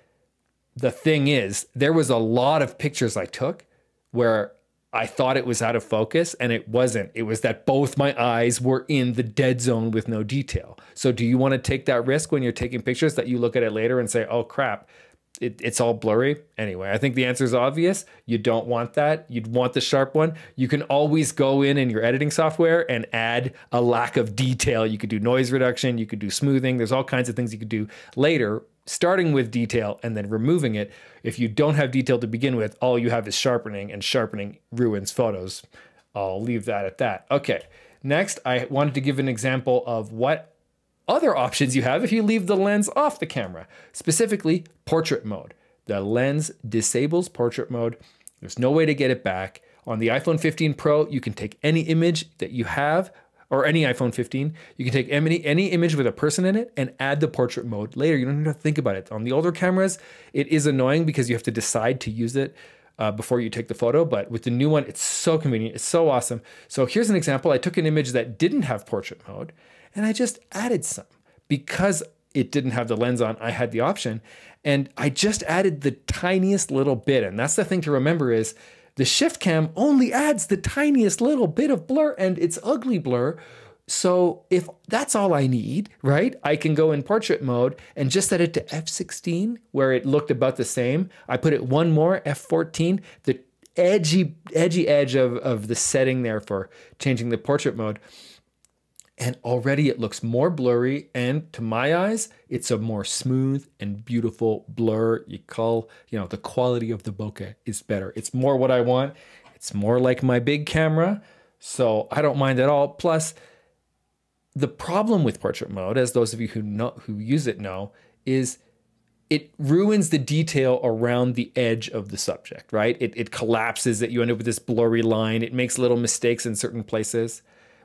Speaker 1: the thing is, there was a lot of pictures I took where I thought it was out of focus and it wasn't. It was that both my eyes were in the dead zone with no detail. So, do you want to take that risk when you're taking pictures that you look at it later and say, oh crap, it, it's all blurry? Anyway, I think the answer is obvious. You don't want that. You'd want the sharp one. You can always go in in your editing software and add a lack of detail. You could do noise reduction, you could do smoothing. There's all kinds of things you could do later starting with detail and then removing it. If you don't have detail to begin with, all you have is sharpening, and sharpening ruins photos. I'll leave that at that. Okay, next, I wanted to give an example of what other options you have if you leave the lens off the camera, specifically portrait mode. The lens disables portrait mode. There's no way to get it back. On the iPhone 15 Pro, you can take any image that you have or any iPhone 15. You can take any, any image with a person in it and add the portrait mode later. You don't even have to think about it. On the older cameras, it is annoying because you have to decide to use it uh, before you take the photo. But with the new one, it's so convenient. It's so awesome. So here's an example. I took an image that didn't have portrait mode and I just added some because it didn't have the lens on. I had the option and I just added the tiniest little bit. And that's the thing to remember is the ShiftCam only adds the tiniest little bit of blur and it's ugly blur. So if that's all I need, right, I can go in portrait mode and just set it to f16 where it looked about the same. I put it one more, f14, the edgy, edgy edge of, of the setting there for changing the portrait mode and already it looks more blurry and to my eyes it's a more smooth and beautiful blur you call you know the quality of the bokeh is better it's more what i want it's more like my big camera so i don't mind at all plus the problem with portrait mode as those of you who know who use it know is it ruins the detail around the edge of the subject, right? It, it collapses it. You end up with this blurry line. It makes little mistakes in certain places.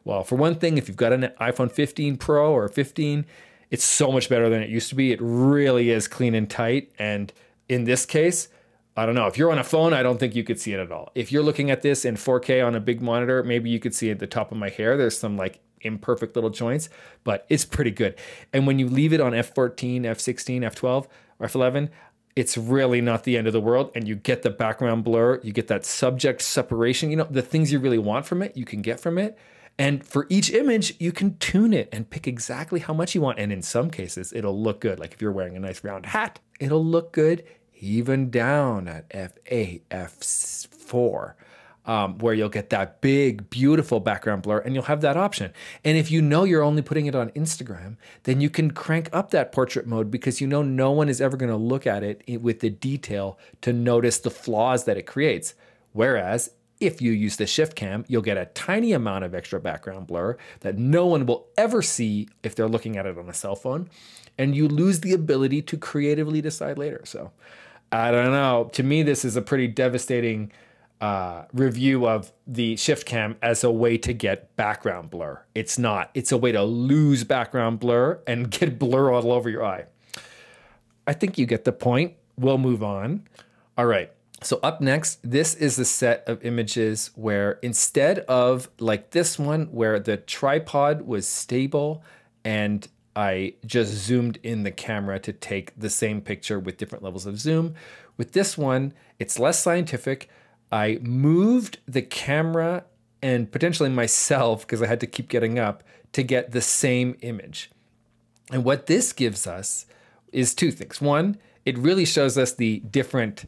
Speaker 1: Well, for one thing, if you've got an iPhone 15 Pro or 15, it's so much better than it used to be. It really is clean and tight. And in this case, I don't know. If you're on a phone, I don't think you could see it at all. If you're looking at this in 4K on a big monitor, maybe you could see at the top of my hair. There's some like imperfect little joints, but it's pretty good. And when you leave it on F14, F16, F12, or F11, it's really not the end of the world. And you get the background blur, you get that subject separation, you know, the things you really want from it, you can get from it. And for each image, you can tune it and pick exactly how much you want. And in some cases, it'll look good. Like if you're wearing a nice round hat, it'll look good even down at F8, F4. Um, where you'll get that big, beautiful background blur, and you'll have that option. And if you know you're only putting it on Instagram, then you can crank up that portrait mode because you know no one is ever going to look at it with the detail to notice the flaws that it creates. Whereas if you use the ShiftCam, you'll get a tiny amount of extra background blur that no one will ever see if they're looking at it on a cell phone. And you lose the ability to creatively decide later. So I don't know. To me, this is a pretty devastating uh, review of the ShiftCam as a way to get background blur. It's not. It's a way to lose background blur and get blur all over your eye. I think you get the point. We'll move on. All right. So up next, this is a set of images where instead of like this one where the tripod was stable and I just zoomed in the camera to take the same picture with different levels of zoom. With this one, it's less scientific. I moved the camera and potentially myself, because I had to keep getting up, to get the same image. And what this gives us is two things. One, it really shows us the different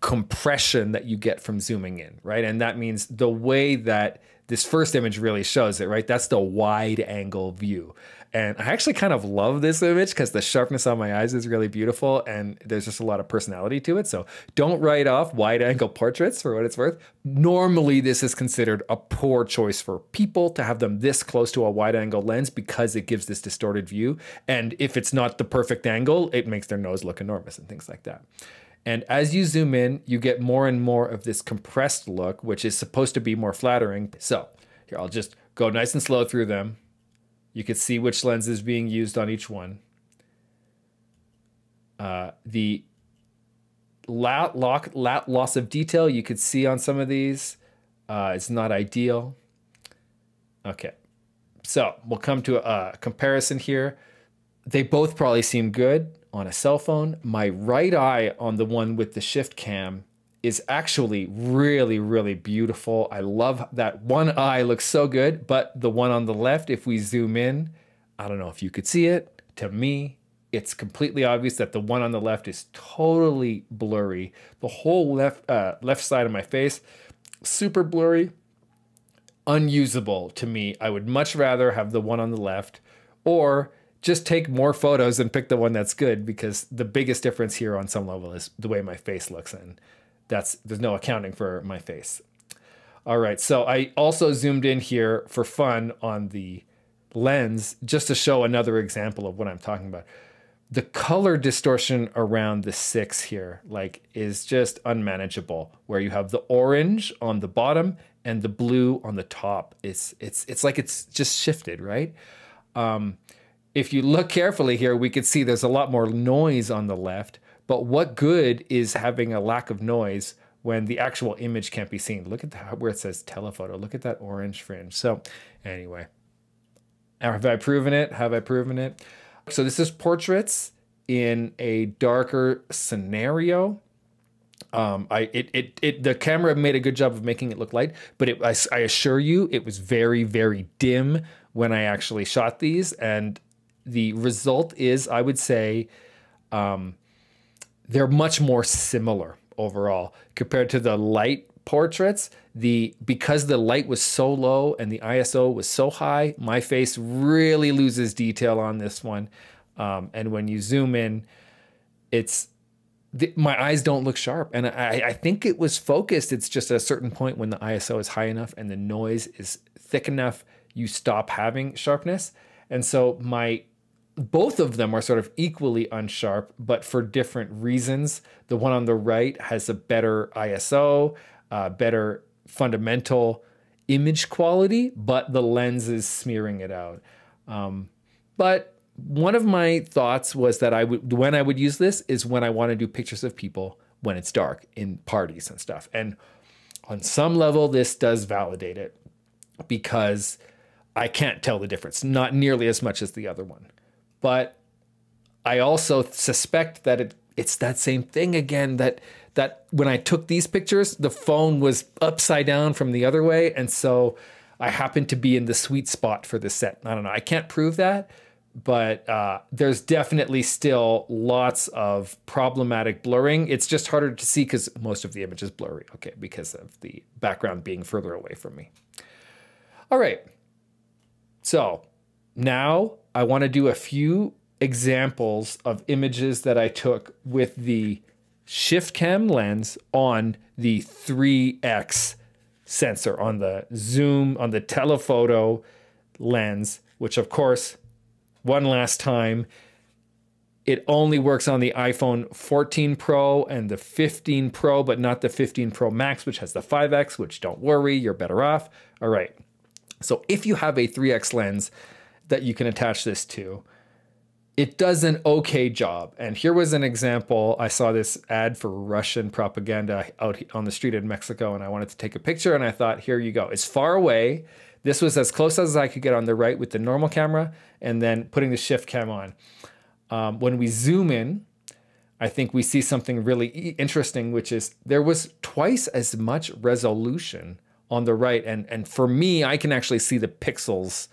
Speaker 1: compression that you get from zooming in, right? And that means the way that this first image really shows it, right? That's the wide angle view. And I actually kind of love this image because the sharpness on my eyes is really beautiful and there's just a lot of personality to it. So don't write off wide angle portraits for what it's worth. Normally, this is considered a poor choice for people to have them this close to a wide angle lens because it gives this distorted view. And if it's not the perfect angle, it makes their nose look enormous and things like that. And as you zoom in, you get more and more of this compressed look, which is supposed to be more flattering. So here, I'll just go nice and slow through them. You can see which lens is being used on each one. Uh, the lat, lock, lat loss of detail you could see on some of these. Uh, not ideal. Okay, so we'll come to a comparison here. They both probably seem good on a cell phone. My right eye on the one with the ShiftCam is actually really, really beautiful. I love that one eye looks so good, but the one on the left, if we zoom in, I don't know if you could see it. To me, it's completely obvious that the one on the left is totally blurry. The whole left uh, left side of my face, super blurry, unusable to me. I would much rather have the one on the left, or just take more photos and pick the one that's good because the biggest difference here on some level is the way my face looks and that's there's no accounting for my face. All right, so I also zoomed in here for fun on the lens just to show another example of what I'm talking about.
Speaker 2: the color distortion around the six here, like, is just unmanageable. Where you have the orange on the bottom and the blue on the top. It's it's it's like it's just shifted, right? Um, if you look carefully here, we could see there's a lot more noise on the left. But what good is having a lack of noise when the actual image can't be seen? Look at the, where it says telephoto. Look at that orange fringe. So anyway, have I proven it? Have I proven it? So this is portraits in a darker scenario. Um, I it, it it the camera made a good job of making it look light, but it I, I assure you it was very very dim when I actually shot these, and the result is I would say um, they're much more similar overall compared to the light portraits. The because the light was so low and the ISO was so high, my face really loses detail on this one. Um, and when you zoom in, it's the, my eyes don't look sharp. And I, I think it was focused. It's just a certain point when the ISO is high enough and the noise is thick enough, you stop having sharpness. And so my both of them are sort of equally unsharp, but for different reasons. The one on the right has a better ISO, uh, better fundamental image quality, but the lens is smearing it out. Um, but one of my thoughts was that I would when I would use this is when I want to do pictures of people when it's dark in parties and stuff. And on some level, this does validate it because I can't tell the difference, not nearly as much as the other one. But I also suspect that it, it's that same thing again that that when I took these pictures, the phone was upside down from the other way. And so I happened to be in the sweet spot for the set. I don't know. I can't prove that, but uh, there's definitely still lots of problematic blurring. It's just harder to see because most of the image is blurry, okay, because of the background being further away from me. All right. So now I want to do a few examples of images that I took with the ShiftCam lens on the 3x sensor on the zoom on the telephoto lens which of course one last time it only works on the iPhone 14 Pro and the 15 Pro, but not the 15 Pro Max, which has the 5X, which don't worry, you're better off. All right. So if you have a 3X lens that you can attach this to, it does an okay job. And here was an example. I saw this ad for Russian propaganda out on the street in Mexico, and I wanted to take a picture. And I thought, here you go. It's far away. This was as close as I could get on the right with the normal camera, and then putting the ShiftCam on. Um, when we zoom in, I think we see something really interesting, which is there was twice as much resolution on the right. And, and for me, I can actually see the pixels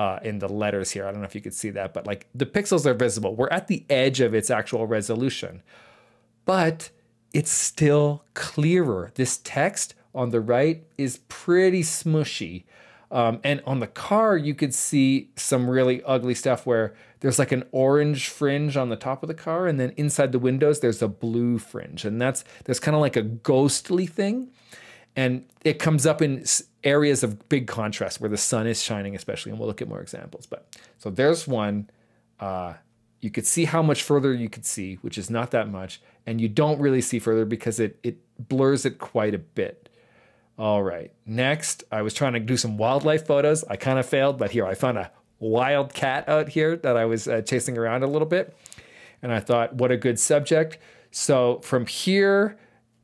Speaker 2: uh, in the letters here. I don't know if you could see that, but like the pixels are visible. We're at the edge of its actual resolution, but it's still clearer. This text on the right is pretty smushy. Um, and on the car, you could see some really ugly stuff where there's like an orange fringe on the top of the car, and then inside the windows, there's a blue fringe. And that's there's kind of like a ghostly thing. And it comes up in areas of big contrast where the sun is shining, especially. And we'll look at more examples. But so there's one. Uh, you could see how much further you could see, which is not that much. And you don't really see further because it, it blurs it quite a bit. All right. Next, I was trying to do some wildlife photos. I kind of failed, but here I found a wild cat out here that I was uh, chasing around a little bit. And I thought, what a good subject. So from here,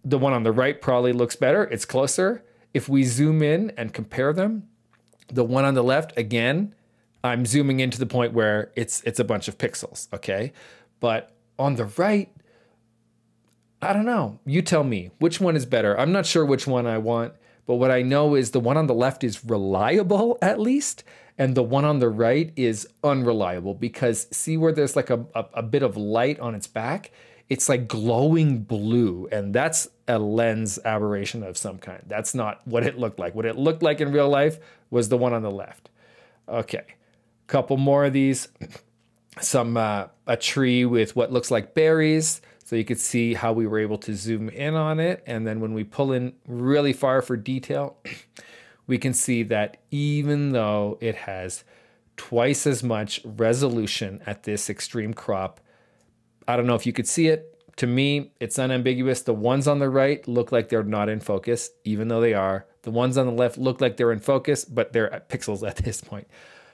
Speaker 2: the one on the right probably looks better. It's closer. If we zoom in and compare them, the one on the left, again, I'm zooming in to the point where it's it's a bunch of pixels, okay? But on the right, I don't know. You tell me which one is better. I'm not sure which one I want, but what I know is the one on the left is reliable at least, and the one on the right is unreliable because see where there's like a, a, a bit of light on its back? It's like glowing blue and that's a lens aberration of some kind. That's not what it looked like. What it looked like in real life was the one on the left. Okay couple more of these. Some uh, a tree with what looks like berries so you could see how we were able to zoom in on it and then when we pull in really far for detail we can see that even though it has twice as much resolution at this extreme crop I don't know if you could see it. To me, it's unambiguous. The ones on the right look like they're not in focus, even though they are. The ones on the left look like they're in focus, but they're at pixels at this point.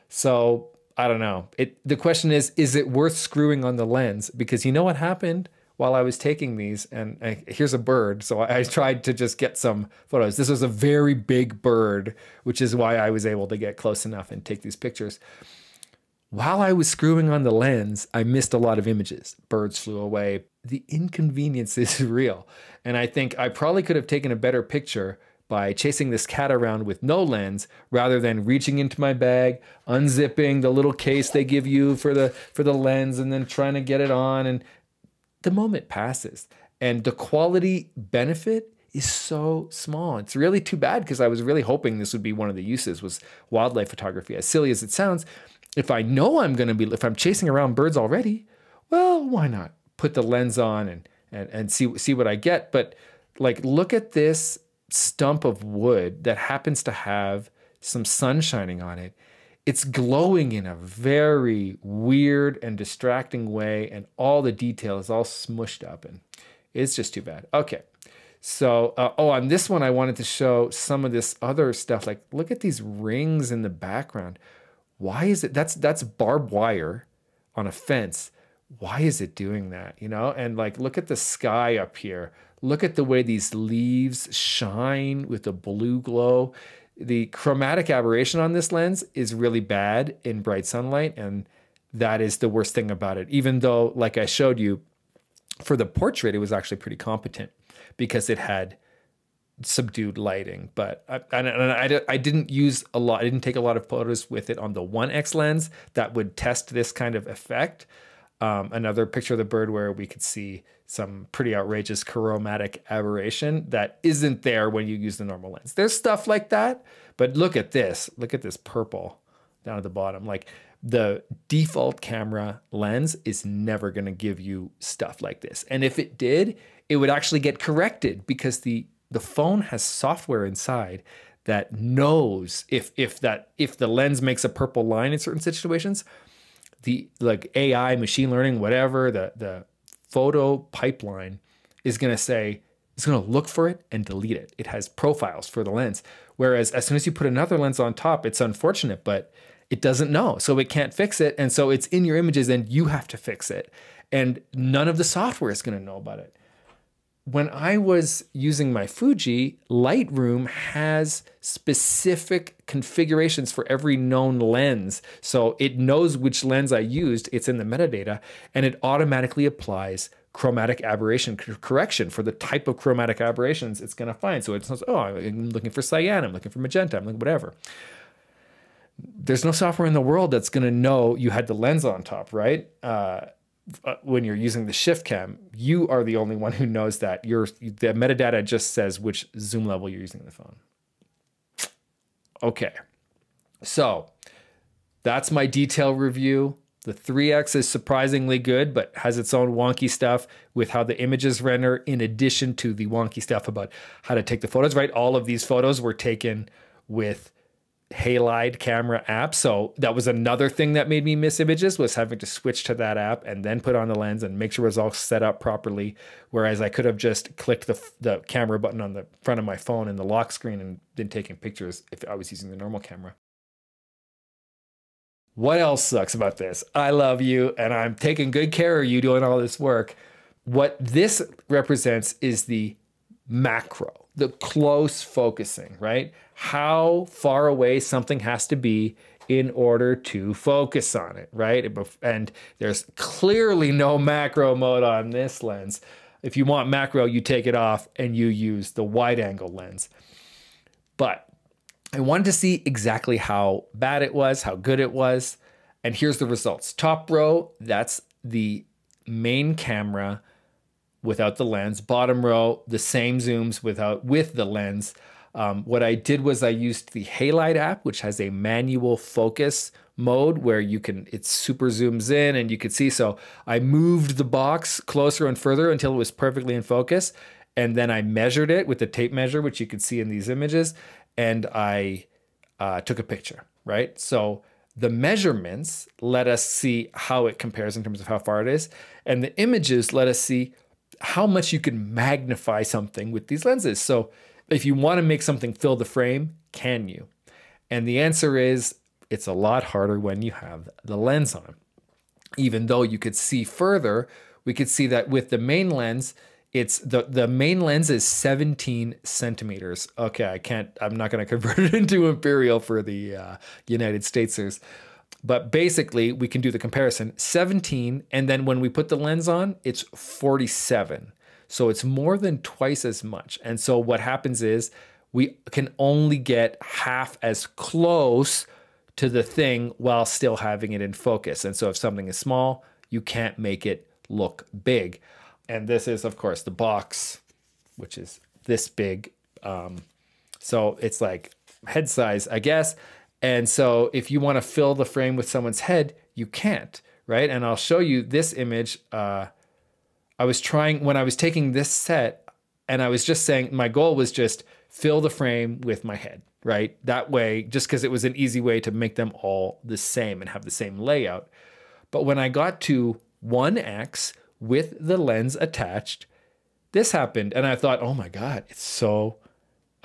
Speaker 2: So I don't know. It the question is, is it worth screwing on the lens? Because you know what happened while I was taking these, and I, here's a bird. So I, I tried to just get some photos. This was a very big bird, which is why I was able to get close enough and take these pictures. While I was screwing on the lens, I missed a lot of images. Birds flew away. The inconvenience is real. And I think I probably could have taken a better picture by chasing this cat around with no lens rather than reaching into my bag, unzipping the little case they give you for the for the lens and then trying to get it on and the moment passes and the quality benefit is so small. It's really too bad because I was really hoping this would be one of the uses was wildlife photography. As silly as it sounds, if I know I'm going to be if I'm chasing around birds already, well, why not put the lens on and and and see see what I get, but like look at this stump of wood that happens to have some sun shining on it, it's glowing in a very weird and distracting way, and all the detail is all smushed up, and it's just too bad. Okay. So, uh, oh, on this one, I wanted to show some of this other stuff. Like, look at these rings in the background. Why is it? That's that's barbed wire on a fence. Why is it doing that? You know, and like, look at the sky up here. Look at the way these leaves shine with the blue glow. The chromatic aberration on this lens is really bad in bright sunlight, and that is the worst thing about it. Even though, like I showed you, for the portrait, it was actually pretty competent because it had subdued lighting. But I, I, I, I, didn't use a lot, I didn't take a lot of photos with it on the 1X lens that would test this kind of effect. Um, another picture of the bird where we could see some pretty outrageous chromatic aberration that isn't there when you use the normal lens. There's stuff like that, but look at this. Look at this purple down at the bottom. Like the default camera lens is never going to give you stuff like this. And if it did, it would actually get corrected because the the phone has software inside that knows if if that if the lens makes a purple line in certain situations, the like AI, machine learning, whatever, the the photo pipeline is going to say, it's going to look for it and delete it. It has profiles for the lens. Whereas as soon as you put another lens on top, it's unfortunate, but it doesn't know. So it can't fix it. And so it's in your images and you have to fix it. And none of the software is going to know about it when I was using my Fuji, Lightroom has specific configurations for every known lens. So it knows which lens I used, it's in the metadata, and it automatically applies chromatic aberration correction for the type of chromatic aberrations it's going to find. So it says, oh, I'm looking for cyan, I'm looking for magenta, I'm looking whatever. There's no software in the world that's going to know you had the lens on top, right? Uh, uh, when you're using the ShiftCam, you are the only one who knows that. Your the metadata just says which zoom level you're using the phone. Okay, so that's my detail review. The 3X is surprisingly good, but has its own wonky stuff with how the images render, in addition to the wonky stuff about how to take the photos, right? All of these photos were taken with Halide camera app. So that was another thing that made me miss images was having to switch to that app and then put on the lens and make sure it was all set up properly. Whereas i could have just clicked the, the camera button on the front of my phone in the lock screen and been taking pictures if i was using the normal camera. What else sucks about this? I love you and i'm taking good care of you doing all this work. What this represents is the macro the close focusing, right? How far away something has to be in order to focus on it, right? And there's clearly no macro mode on this lens. If you want macro, you take it off and you use the wide angle lens. But I wanted to see exactly how bad it was, how good it was. And here's the results. Top row, that's the main camera without the lens. Bottom row, the same zooms without with the lens. Um, what I did was I used the Halide app, which has a manual focus mode where you can it super zooms in and you can see. So I moved the box closer and further until it was perfectly in focus, and then I measured it with the tape measure, which you can see in these images, and I uh, took a picture. Right, so The measurements let us see how it compares in terms of how far it is. And the images let us see how much you can magnify something with these lenses. So if you want to make something fill the frame, can you? And the answer is it's a lot harder when you have the lens on. Even though you could see further, we could see that with the main lens, it's the the main lens is 17 centimeters. Okay, I can't. I'm not going to convert it into imperial for the uh, United Statesers. But basically, we can do the comparison 17, and then when we put the lens on, it's 47. So it's more than twice as much. And so what happens is we can only get half as close to the thing while still having it in focus. And so if something is small, you can't make it look big. And this is, of course, the box, which is this big. Um, so it's like head size, I guess. And so if you want to fill the frame with someone's head, you can't, right? And I'll show you this image. Uh, I was trying, when I was taking this set, and I was just saying, my goal was just fill the frame with my head, right? That way, just because it was an easy way to make them all the same and have the same layout. But when I got to 1x with the lens attached, this happened. And I thought, oh my God, it's so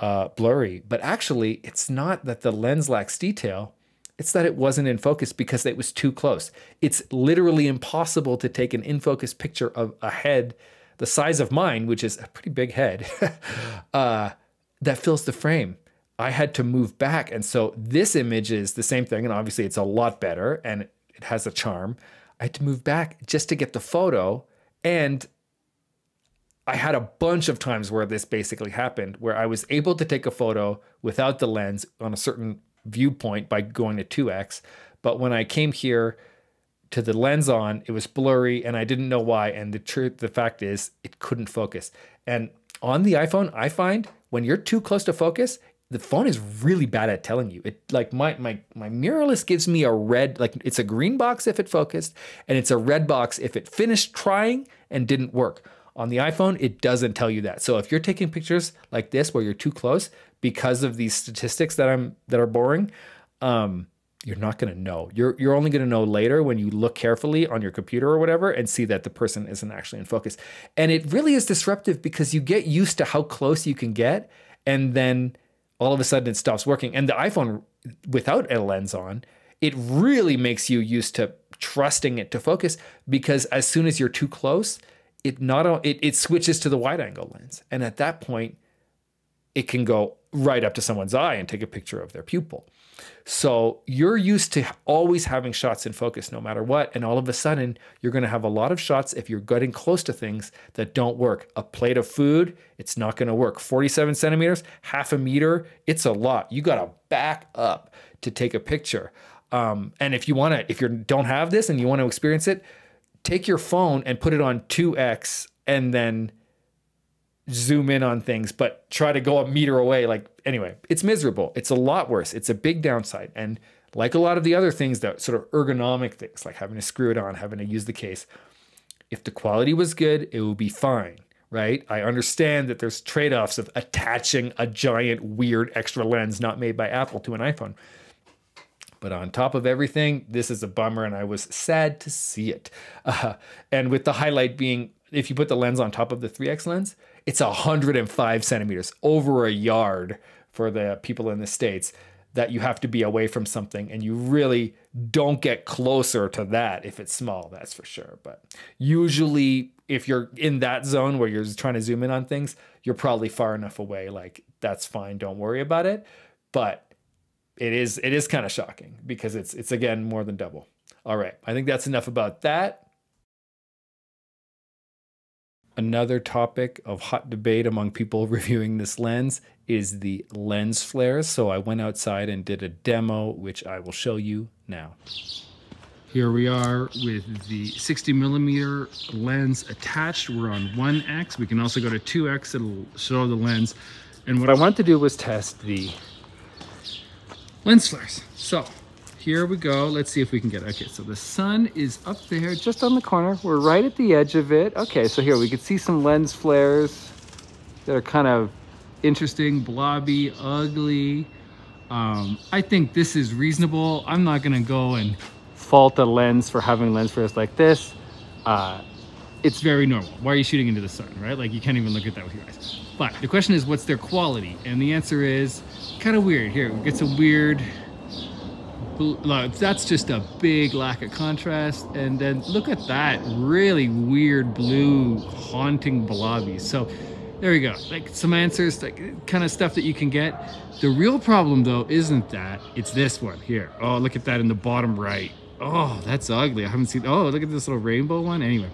Speaker 2: uh, blurry. But actually, it's not that the lens lacks detail. It's that it wasn't in focus because it was too close. It's literally impossible to take an in focus picture of a head the size of mine, which is a pretty big head, uh, that fills the frame. I had to move back. And so this image is the same thing. And obviously, it's a lot better and it has a charm. I had to move back just to get the photo. And I had a bunch of times where this basically happened, where I was able to take a photo without the lens on a certain viewpoint by going to 2x. But when I came here to the lens on, it was blurry and I didn't know why. And the truth, the fact is, it couldn't focus. And on the iPhone, I find when you're too close to focus, the phone is really bad at telling you. It like my my my mirrorless gives me a red like it's a green box if it focused and it's a red box if it finished trying and didn't work. On the iPhone, it doesn't tell you that. So if you're taking pictures like this where you're too close because of these statistics that I'm that are boring, um, you're not going to know. You're you're only going to know later when you look carefully on your computer or whatever and see that the person isn't actually in focus. And it really is disruptive because you get used to how close you can get and then all of a sudden it stops working. And the iPhone without a lens on, it really makes you used to trusting it to focus because as soon as you're too close, it not it, it switches to the wide angle lens. And at that point, it can go right up to someone's eye and take a picture of their pupil. So you're used to always having shots in focus no matter what. And all of a sudden, you're going to have a lot of shots if you're getting close to things that don't work. A plate of food, it's not going to work. 47 centimeters, half a meter, it's a lot. You got to back up to take a picture. Um, and if you want to, if you don't have this and you want to experience it, take your phone and put it on 2x and then zoom in on things, but try to go a meter away. Like, anyway, it's miserable. It's a lot worse. It's a big downside. And like a lot of the other things that sort of ergonomic things, like having to screw it on, having to use the case, if the quality was good, it would be fine, right? I understand that there's trade offs of attaching a giant, weird extra lens not made by Apple to an iPhone. But on top of everything, this is a bummer, and I was sad to see it. Uh, and with the highlight being, if you put the lens on top of the 3x lens, it's 105 centimeters, over a yard for the people in the States, that you have to be away from something. And you really don't get closer to that if it's small, that's for sure. But usually, if you're in that zone where you're trying to zoom in on things, you're probably far enough away. Like, that's fine, don't worry about it. But it is it is kind of shocking because it's it's again more than double. All right, I think that's enough about that. Another topic of hot debate among people reviewing this lens is the lens flares. So I went outside and did a demo, which I will show you now. Here we are with the 60 millimeter lens attached. We're on 1x. We can also go to 2x. It'll show the lens. And what I wanted to do was test the lens flares. So here we go. Let's see if we can get, it. okay, so the sun is up there just on the corner. We're right at the edge of it. Okay, so here we can see some lens flares that are kind of interesting, blobby, ugly.
Speaker 1: Um, I think this is reasonable. I'm not gonna go and fault the lens for having lens flares like this. Uh, it's very normal. Why are you shooting into the sun, right? Like you can't even look at that with your eyes. But the question is, what's their quality? And the answer is kind of weird. Here, it gets a weird, that's just a big lack of contrast. And then look at that really weird blue haunting blobby. So there we go. Like some answers, like kind of stuff that you can get. The real problem though isn't that, it's this one here. Oh, look at that in the bottom right. Oh, that's ugly. I haven't seen, oh, look at this little rainbow one. Anyway,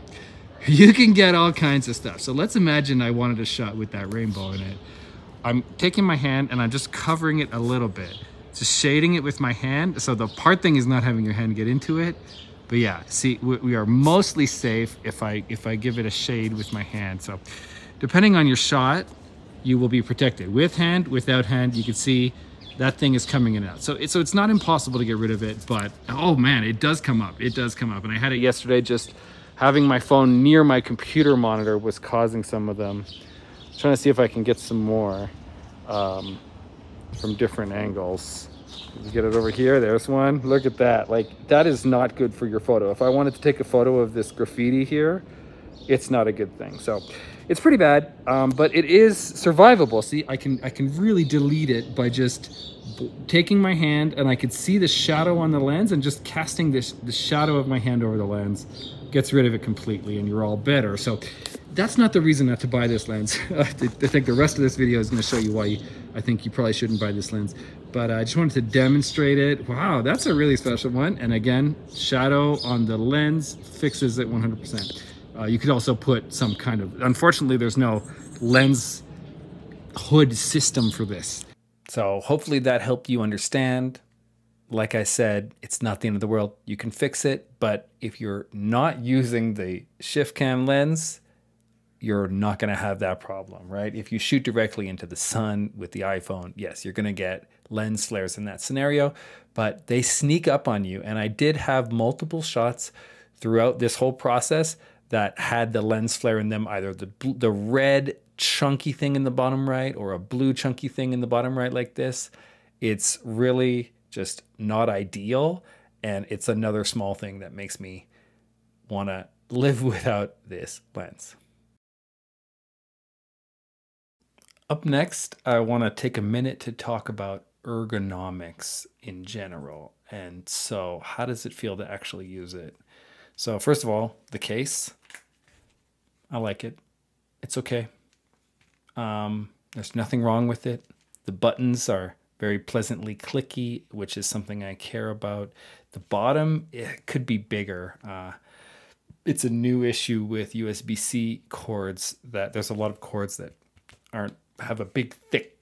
Speaker 1: you can get all kinds of stuff. So let's imagine I wanted a shot with that rainbow in it. I'm taking my hand and I'm just covering it a little bit. Just shading it with my hand. So the part thing is not having your hand get into it. But yeah, see, we are mostly safe if I if I give it a shade with my hand. So depending on your shot, you will be protected. With hand, without hand, you can see that thing is coming in and out. So, it, so it's not impossible to get rid of it, but oh man, it does come up. It does come up. And I had it yesterday just having my phone near my computer monitor was causing some of them. I'm trying to see if I can get some more um, from different angles. Get it over here. There's one. Look at that. Like, that is not good for your photo. If I wanted to take a photo of this graffiti here, it's not a good thing. So it's pretty bad, um, but it is survivable. See, I can I can really delete it by just taking my hand and I could see the shadow on the lens and just casting this the shadow of my hand over the lens gets rid of it completely and you're all better. So that's not the reason not to buy this lens. I think the rest of this video is going to show you why you, I think you probably shouldn't buy this lens. But I just wanted to demonstrate it. Wow, that's a really special one. And again, shadow on the lens fixes it 100%. Uh, you could also put some kind of, unfortunately, there's no lens hood system for this. So hopefully that helped you understand. Like I said, it's not the end of the world. You can fix it, but if you're not using the ShiftCam lens, you're not going to have that problem, right? If you shoot directly into the sun with the iPhone, yes, you're going to get lens flares in that scenario, but they sneak up on you. And I did have multiple shots throughout this whole process that had the lens flare in them, either the the red chunky thing in the bottom right or a blue chunky thing in the bottom right like this. It's really just not ideal, and it's another small thing that makes me want to live without this lens. Up next, I want to take a minute to talk about ergonomics in general. And so, how does it feel to actually use it? So first of all, the case. I like it. It's okay. Um, there's nothing wrong with it. The buttons are very pleasantly clicky, which is something I care about. The bottom it could be bigger. Uh, it's a new issue with USB-C cords that there's a lot of cords that aren't have a big thick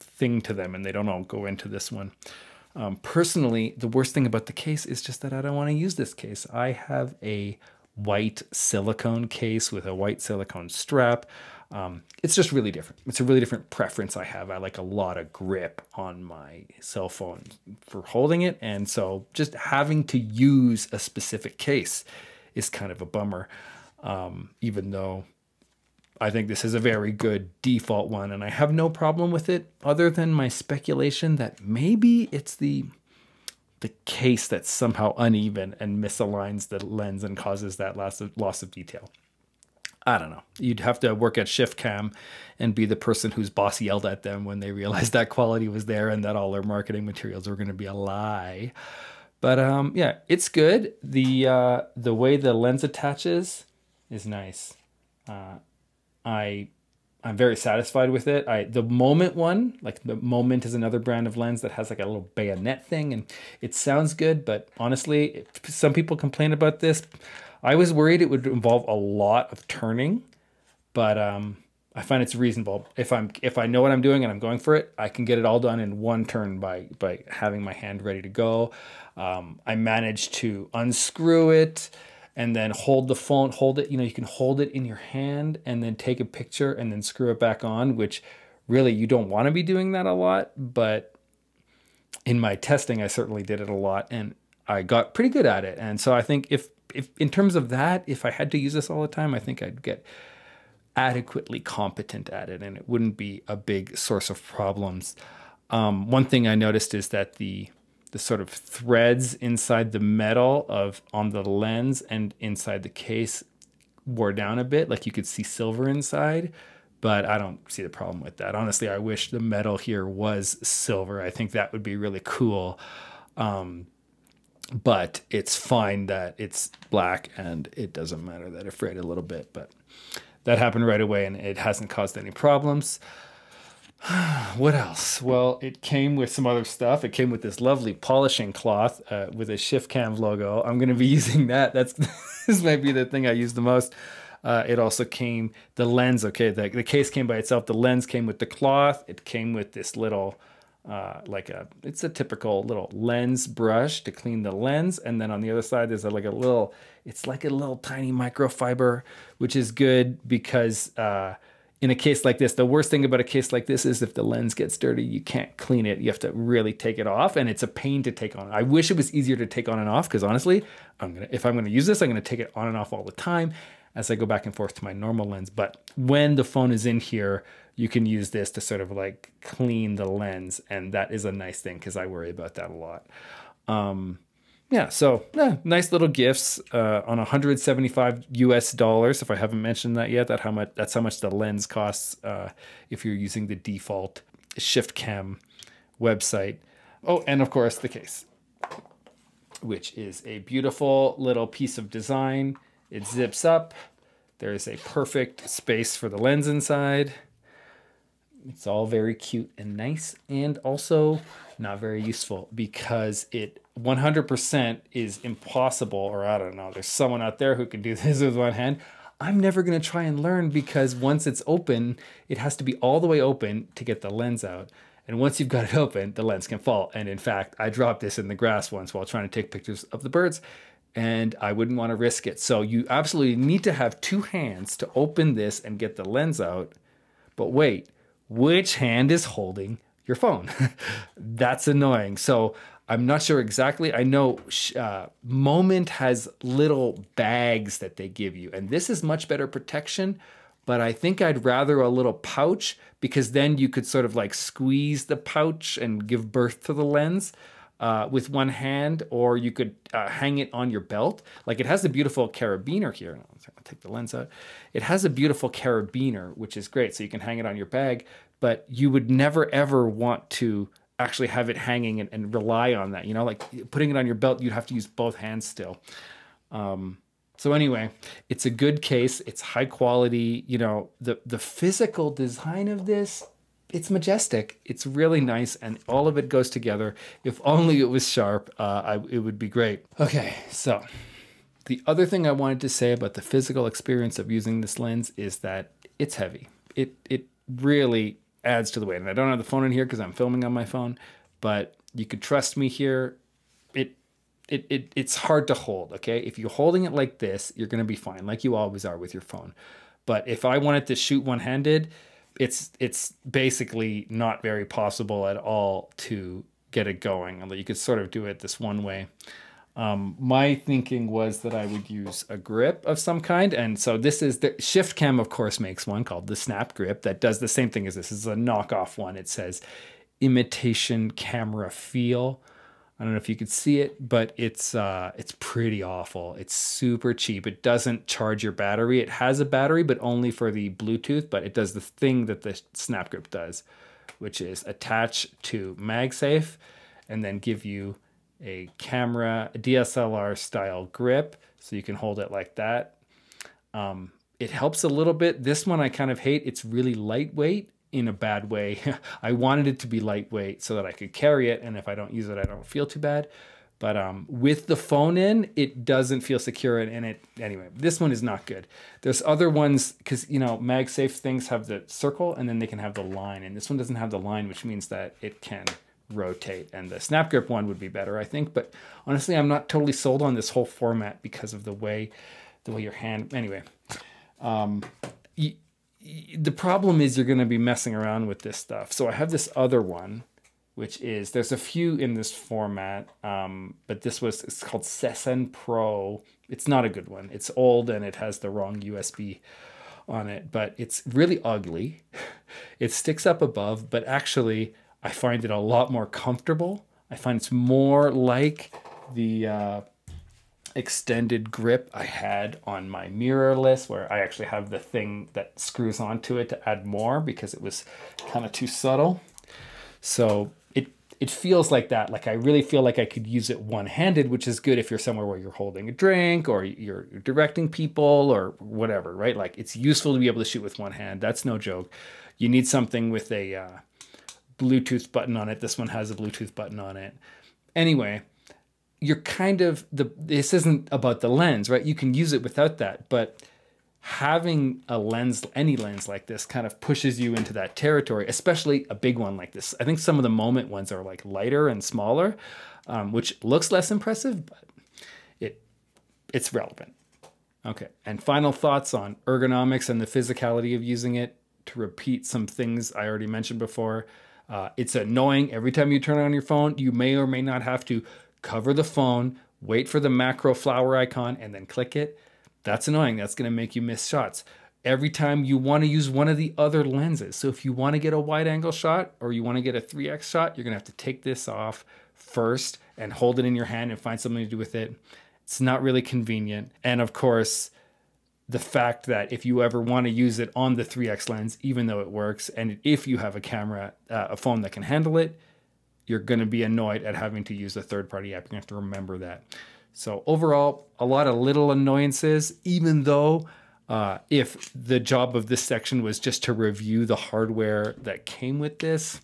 Speaker 1: thing to them and they don't all go into this one. Um, personally, the worst thing about the case is just that I don't want to use this case. I have a white silicone case with a white silicone strap. Um, it's just really different. It's a really different preference I have. I like a lot of grip on my cell phone for holding it. And so just having to use a specific case is kind of a bummer, um, even though I think this is a very good default one, and I have no problem with it, other than my speculation that maybe it's the the case that's somehow uneven and misaligns the lens and causes that loss of loss of detail. I don't know. You'd have to work at ShiftCam and be the person whose boss yelled at them when they realized that quality was there and that all their marketing materials were going to be a lie. But um, yeah, it's good. The uh, the way the lens attaches is nice. Uh, I I'm very satisfied with it. I the Moment one, like the Moment is another brand of lens that has like a little bayonet thing, and it sounds good. But honestly, some people complain about this. I was worried it would involve a lot of turning, but um, I find it's reasonable. If I'm if I know what I'm doing and I'm going for it, I can get it all done in one turn by by having my hand ready to go. Um, I managed to unscrew it and then hold the phone, hold it, you know, you can hold it in your hand and then take a picture and then screw it back on, which really you don't want to be doing that a lot. But in my testing, I certainly did it a lot and I got pretty good at it. And so I think if, if in terms of that, if I had to use this all the time, I think I'd get adequately competent at it and it wouldn't be a big source of problems.
Speaker 2: Um, one thing I noticed is that the the sort of threads inside the metal of on the lens and inside the case wore down a bit. Like you could see silver inside, but I don't see the problem with that. Honestly, I wish the metal here was silver. I think that would be really cool. Um, but it's fine that it's black and it doesn't matter that it frayed a little bit. But that happened right away and it hasn't caused any problems. what else? Well, it came with some other stuff. It came with this lovely polishing cloth uh, with a ShiftCam logo. I'm going to be using that. That's this might be the thing I use the most. Uh, it also came the lens. Okay, the, the case came by itself. The lens came with the cloth. It came with this little, uh, like a, it's a typical little lens brush to clean the lens. And then on the other side, there's a, like a little, it's like a little tiny microfiber, which is good because uh, in a case like this, the worst thing about a case like this is if the lens gets dirty, you can't clean it. You have to really take it off, and it's a pain to take on. I wish it was easier to take on and off because honestly, I'm gonna if I'm gonna use this, I'm gonna take it on and off all the time as I go back and forth to my normal lens. But when the phone is in here, you can use this to sort of like clean the lens, and that is a nice thing because I worry about that a lot. Um, yeah, so yeah, nice little gifts uh, on 175 US dollars. If I haven't mentioned that yet, that how much that's how much the lens costs uh, if you're using the default ShiftCam website. Oh, and of course the case, which is a beautiful little piece of design. It zips up. There is a perfect space for the lens inside. It's all very cute and nice, and also not very useful because it 100% is impossible, or I don't know, there's someone out there who can do this with one hand. I'm never going to try and learn because once it's open, it has to be all the way open to get the lens out. And once you've got it open, the lens can fall. And in fact, I dropped this in the grass once while trying to take pictures of the birds, and I wouldn't want to risk it. So you absolutely need to have two hands to open this and get the lens out. But wait, which hand is holding your phone? That's annoying. So I'm not sure exactly. I know uh, Moment has little bags that they give you, and this is much better protection. But I think I'd rather a little pouch because then you could sort of like squeeze the pouch and give birth to the lens uh, with one hand, or you could uh, hang it on your belt. Like it has a beautiful carabiner here. I'll take the lens out. It has a beautiful carabiner, which is great. So you can hang it on your bag, but you would never ever want to actually have it hanging and, and, rely on that. You know, like putting it on your belt, you'd have to use both hands still. Um, so anyway, it's a good case. It's high quality. You know, the the physical design of this, it's majestic. It's really nice, and all of it goes together. If only it was sharp, uh, I, it would be great. Okay, so the other thing I wanted to say about the physical experience of using this lens is that it's heavy. It it really adds to the weight. And I don't have the phone in here because I'm filming on my phone, but you could trust me here. It, it, it, it's hard to hold, okay? If you're holding it like this, you're to be fine, like you always are with your phone. But if I wanted to shoot one-handed, it's it's basically not very possible at all to get it going. Although you could sort of do it this one way. Um, my thinking was that I would use a grip of some kind. And so this is the ShiftCam, of course, makes one called the SnapGrip that does the same thing as this. This is a knockoff one. It says imitation camera feel. I don't know if you could see it, but it's uh, it's pretty awful. It's super cheap. It doesn't charge your battery. It has a battery, but only for the Bluetooth. But it does the thing that the SnapGrip does, which is attach to MagSafe and then give you a camera, a DSLR style grip, so you can hold it like that. Um, it helps a little bit. This one I kind of hate. It's really lightweight in a bad way. I wanted it to be lightweight so that I could carry it, and if I don't use it, I don't feel too bad. But um, with the phone in, it doesn't feel secure, and it anyway. This one is not good. There's other ones because you know MagSafe things have the circle, and then they can have the line, and this one doesn't have the line, which means that it can rotate. And the SnapGrip one would be better, I think. But honestly, I'm not totally sold on this whole format because of the way the way your hand. Anyway, um, the problem is you're going to be messing around with this stuff. So I have this other one, which is there's a few in this format, um, but this was it's called Sesen Pro. It's not a good one. It's old and it has the wrong USB on it, but it's really ugly. it sticks up above, but actually
Speaker 1: I find it a lot more comfortable. I find it's more like the uh, extended grip I had on my mirrorless, where I actually have the thing that screws onto it to add more because it was kind of too subtle. So it it feels like that. Like I really feel like I could use it one-handed, which is good if you're somewhere where you're holding a drink or you're directing people or whatever, right? Like it's useful to be able to shoot with one hand. That's no joke. You need something with a uh, Bluetooth button on it. This one has a Bluetooth button on it. Anyway, you're kind of the this isn't about the lens, right? You can use it without that, but having a lens, any lens like this, kind of pushes you into that territory, especially a big one like this. I think some of the moment ones are like lighter and smaller, um, which looks less impressive, but it it's relevant. Okay, and final thoughts on ergonomics and the physicality of using it. To repeat some things I already mentioned before, uh, it's annoying every time you turn on your phone. You may or may not have to cover the phone, wait for the macro flower icon, and then click it. That's annoying. That's going to make you miss shots. Every time you want to use one of the other lenses. So if you want to get a wide angle shot or you want to get a 3x shot, you're going to have to take this off first and hold it in your hand and find something to do with it. It's not really convenient. And of course, the fact that if you ever want to use it on the 3x lens, even though it works, and if you have a camera, uh, a phone that can handle it, you're going to be annoyed at having to use a third party app. To have to remember that. So, overall, a lot of little annoyances, even though uh, if the job of this section was just to review the hardware that came with this,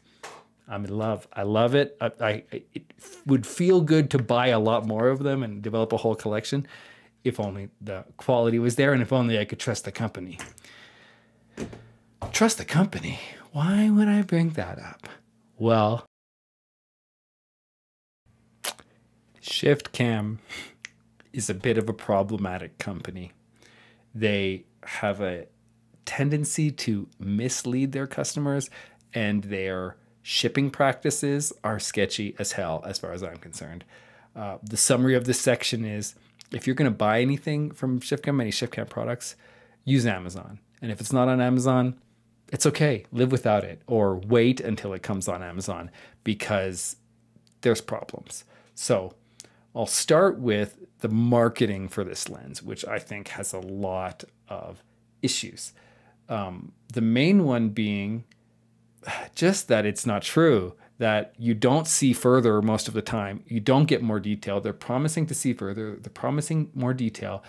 Speaker 1: I'm in love. I love it. I, I, it would feel good to buy a lot more of them and develop a whole collection if only the quality was there and if only I could trust the company. Trust the company? Why would I bring that up? Well, ShiftCam is a bit of a problematic company. They have a tendency to mislead their customers, and their shipping practices are sketchy as hell, as far as I'm concerned. Uh, the summary of this section is if you're going to buy anything from ShiftCam, any ShiftCam products, use Amazon. And if it's not on Amazon, it's okay. Live without it or wait until it comes on Amazon because there's problems. So I'll start with the marketing for this lens, which I think has a lot of issues. Um, the main one being just that it's not true, that you don't see further most of the time. You don't get more detail. They're promising to see further, they're promising more detail.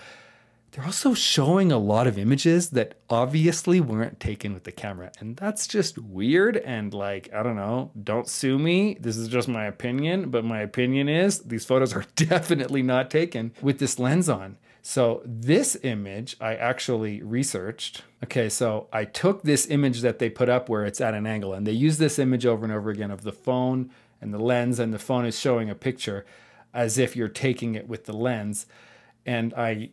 Speaker 1: They're also showing a lot of images that obviously weren't taken with the camera. And that's just weird. And like, I don't know, don't sue me. This is just my opinion. But my opinion is these photos are definitely not taken with this lens on. So this image I actually researched. Okay, so I took this image that they put up where it's at an angle, and they use this image over and over again of the phone and the lens, and the phone is showing a picture as if you're taking it with the lens. And I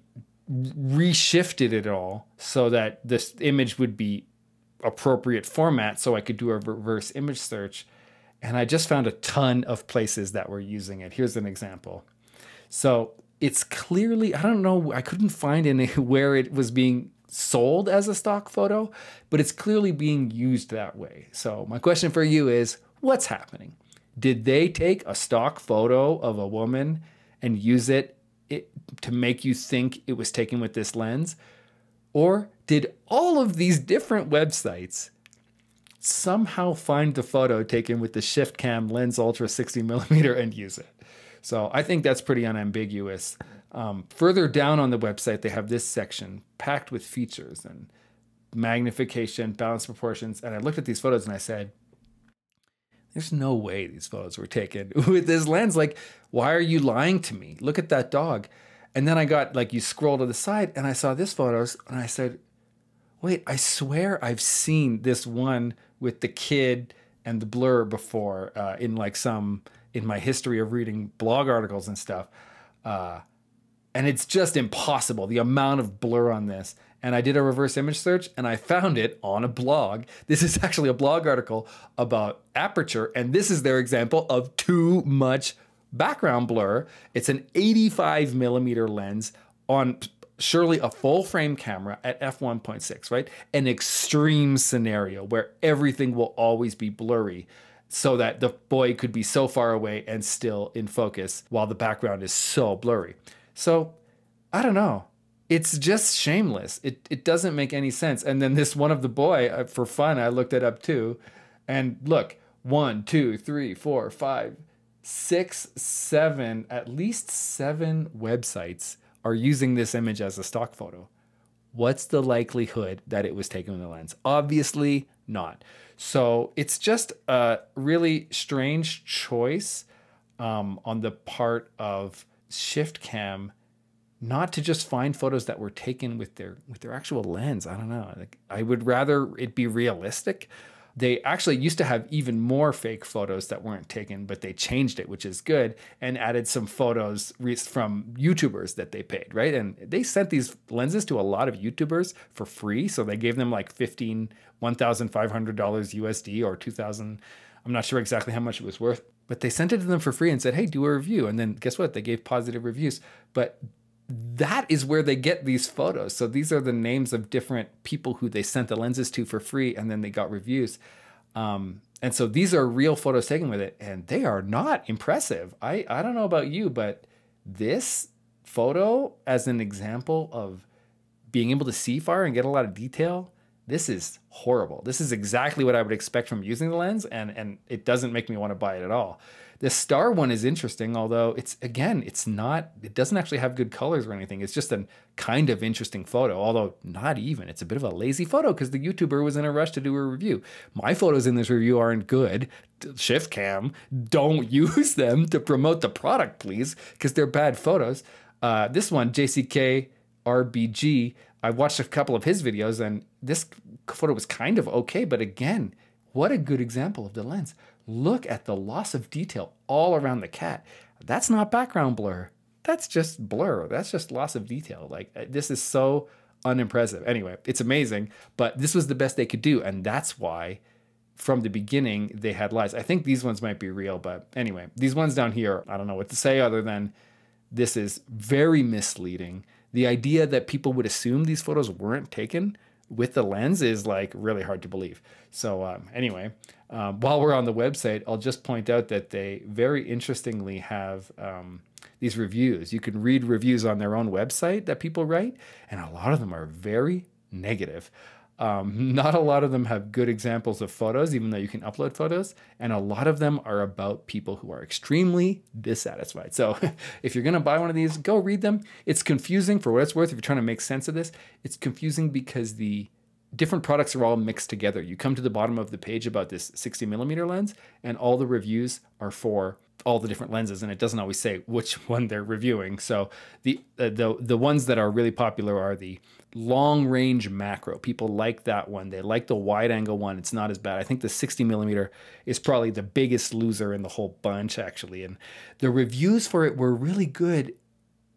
Speaker 1: reshifted it all so that this image would be appropriate format so I could do a reverse image search. And I just found a ton of places that were using it. Here's an example. So it's clearly, I don't know, I couldn't find any where it was being sold as a stock photo, but it's clearly being used that way. So my question for you is what's happening? Did they take a stock photo of a woman and use it it, to make you think it was taken with this lens? Or did all of these different websites somehow find the photo taken with the ShiftCam Lens Ultra 60 millimeter and use it? So I think that's pretty unambiguous. Um, further down on the website, they have this section packed with features and magnification, balance proportions. And I looked at these photos and I said, there's no way these photos were taken with this lens. Like, why are you lying to me? Look at that dog. And then I got like you scroll to the side and I saw this photos and I said, wait, I swear I've seen this one with the kid and the blur before uh, in like some in my history of reading blog articles and stuff. Uh, and it's just impossible the amount of blur on this and I did a reverse image search and I found it on a blog. This is actually a blog article about aperture, and this is their example of too much background blur. It's an 85 millimeter lens on surely a full frame camera at f1.6, right? An extreme scenario where everything will always be blurry. so that the boy could be so far away and still in focus while the background is so blurry. So I don't know. It's just shameless. It, it doesn't make any sense. And then this one of the boy, uh, for fun, I looked it up too. And look, one, two, three, four, five, six, seven, at least seven websites are using this image as a stock photo. What's the likelihood that it was taken with a lens? Obviously not. So it's just a really strange choice um, on the part of ShiftCam not to just find photos that were taken with their with their actual lens. I don't know. Like I would rather it be realistic. They actually used to have even more fake photos that weren't taken, but they changed it, which is good, and added some photos from YouTubers that they paid, right? And they sent these lenses to a lot of YouTubers for free. So they gave them like 15, $1,500 USD or 2000 I'm not sure exactly how much it was worth, but they sent it to them for free and said, hey, do a review. And then guess what? They gave positive reviews. But that is where they get these photos. So these are the names of different people who they sent the lenses to for free, and then they got reviews. Um, and so these are real photos taken with it, and they are not impressive. I I don't know about you, but this photo as an example of being able to see far and get a lot of detail, this is horrible. This is exactly what I would expect from using the lens, and and it doesn't make me want to buy it at all. The star one is interesting, although it's again, it's not, it doesn't actually have good colors or anything. It's just a kind of interesting photo, although not even. It's a bit of a lazy photo because the YouTuber was in a rush to do a review. My photos in this review aren't good. ShiftCam, don't use them to promote the product, please, because they're bad photos. Uh, this one, JCK RBG, I watched a couple of his videos and this photo was kind of okay, but again, what a good example of the lens. Look at the loss of detail all around the cat. That's not background blur. That's just blur. That's just loss of detail. Like uh, this is so unimpressive. Anyway, it's amazing, but this was the best they could do. And that's why from the beginning they had lies. I think these ones might be real, but anyway, these ones down here, I don't know what to say other than this is very misleading. The idea that people would assume these photos weren't taken with the lens is like really hard to believe. So um, anyway, um, while we're on the website, I'll just point out that they very interestingly have um, these reviews. You can read reviews on their own website that people write, and a lot of them are very negative. Um, not a lot of them have good examples of photos, even though you can upload photos. And a lot of them are about people who are extremely dissatisfied. So if you're going to buy one of these, go read them. It's confusing for what it's worth. If you're trying to make sense of this, it's confusing because the different products are all mixed together. You come to the bottom of the page about this 60 millimeter lens, and all the reviews are for all the different lenses, and it doesn't always say which one they're reviewing. So the uh, the the ones that are really popular are the long range macro. People like that one. They like the wide angle one. It's not as bad. I think the 60 millimeter is probably the biggest loser in the whole bunch, actually. And the reviews for it were really good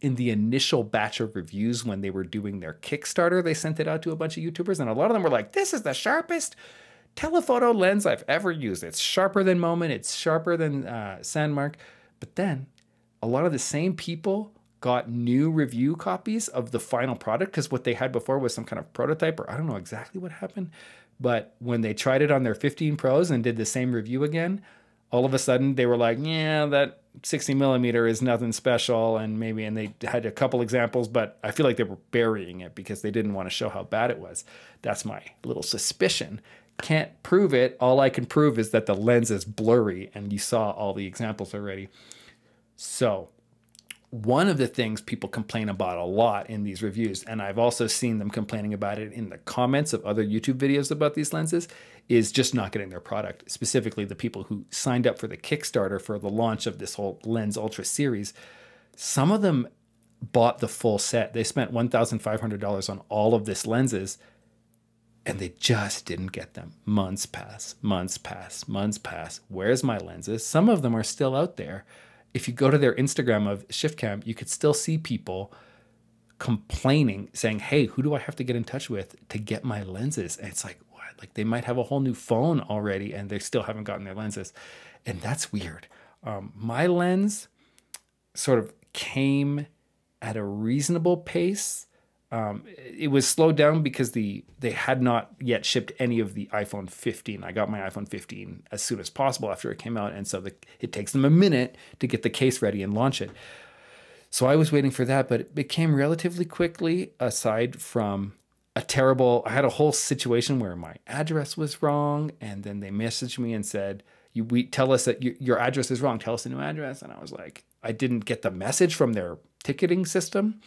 Speaker 1: in the initial batch of reviews when they were doing their Kickstarter. They sent it out to a bunch of YouTubers, and a lot of them were like, This is the sharpest telephoto lens I've ever used. It's sharper than Moment, it's sharper than uh, Sandmarc. But then a lot of the same people got new review copies of the final product because what they had before was some kind of prototype, or I don't know exactly what happened. But when they tried it on their 15 Pros and did the same review again, all of a sudden they were like, yeah, that 60 millimeter is nothing special. And maybe, and they had a couple examples, but I feel like they were burying it because they didn't want to show how bad it was. That's my little suspicion. Can't prove it. All I can prove is that the lens is blurry, and you saw all the examples already. So, one of the things people complain about a lot in these reviews, and I've also seen them complaining about it in the comments of other YouTube videos about these lenses, is just not getting their product. Specifically, the people who signed up for the Kickstarter for the launch of this whole LensUltra series. Some of them bought the full set. They spent $1,500 on all of this lenses and they just didn't get them. Months pass, months pass, months pass. Where's my lenses? Some of them are still out there if you go to their Instagram of ShiftCam, you could still see people complaining, saying, "Hey, who do I have to get in touch with to get my lenses?" And it's like, what? Like they might have a whole new phone already, and they still haven't gotten their lenses, and that's weird. Um, my lens sort of came at a reasonable pace
Speaker 2: Um, it was slowed down because the they had not yet shipped any of the iPhone 15. I got my iPhone 15 as soon as possible after it came out, and so the, it takes them a minute to get the case ready and launch it. So I was waiting for that, but it became relatively quickly. Aside from a terrible, I had a whole situation where my address was wrong, and then they messaged me and said, "You we tell us that you, your address is wrong. Tell us a new address." And I was like, I didn't get the message from their ticketing system.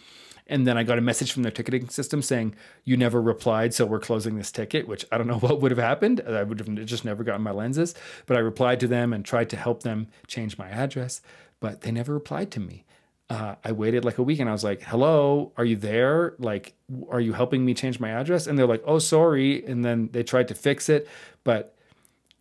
Speaker 2: And then I got a message from their ticketing system saying, You never replied, so we're closing this ticket, which I don't know what would have happened. I would have just never gotten my lenses. But I replied to them and tried to help them change my address, but they never replied to me. Uh, I waited like a week and I was like, Hello, are you there? Like, are you helping me change my address? And they're like, Oh, sorry. And then they tried to fix it. But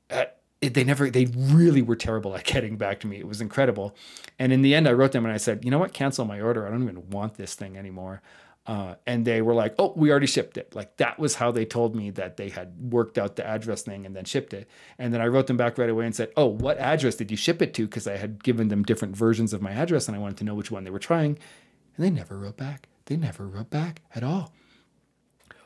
Speaker 2: uh, it, they never they really were terrible at getting back to me. It was incredible. And in the end i wrote them and i said you know what? Cancel my order. I don't even want this thing anymore. Uh, and they were like oh we already shipped it. Like that was how they told me that they had worked out the address thing and then shipped it. And then i wrote them back right away and said oh what address did you ship it to? Because i had given them different versions of my address and i wanted to know which one they were trying. And they never wrote back. They never wrote back at all.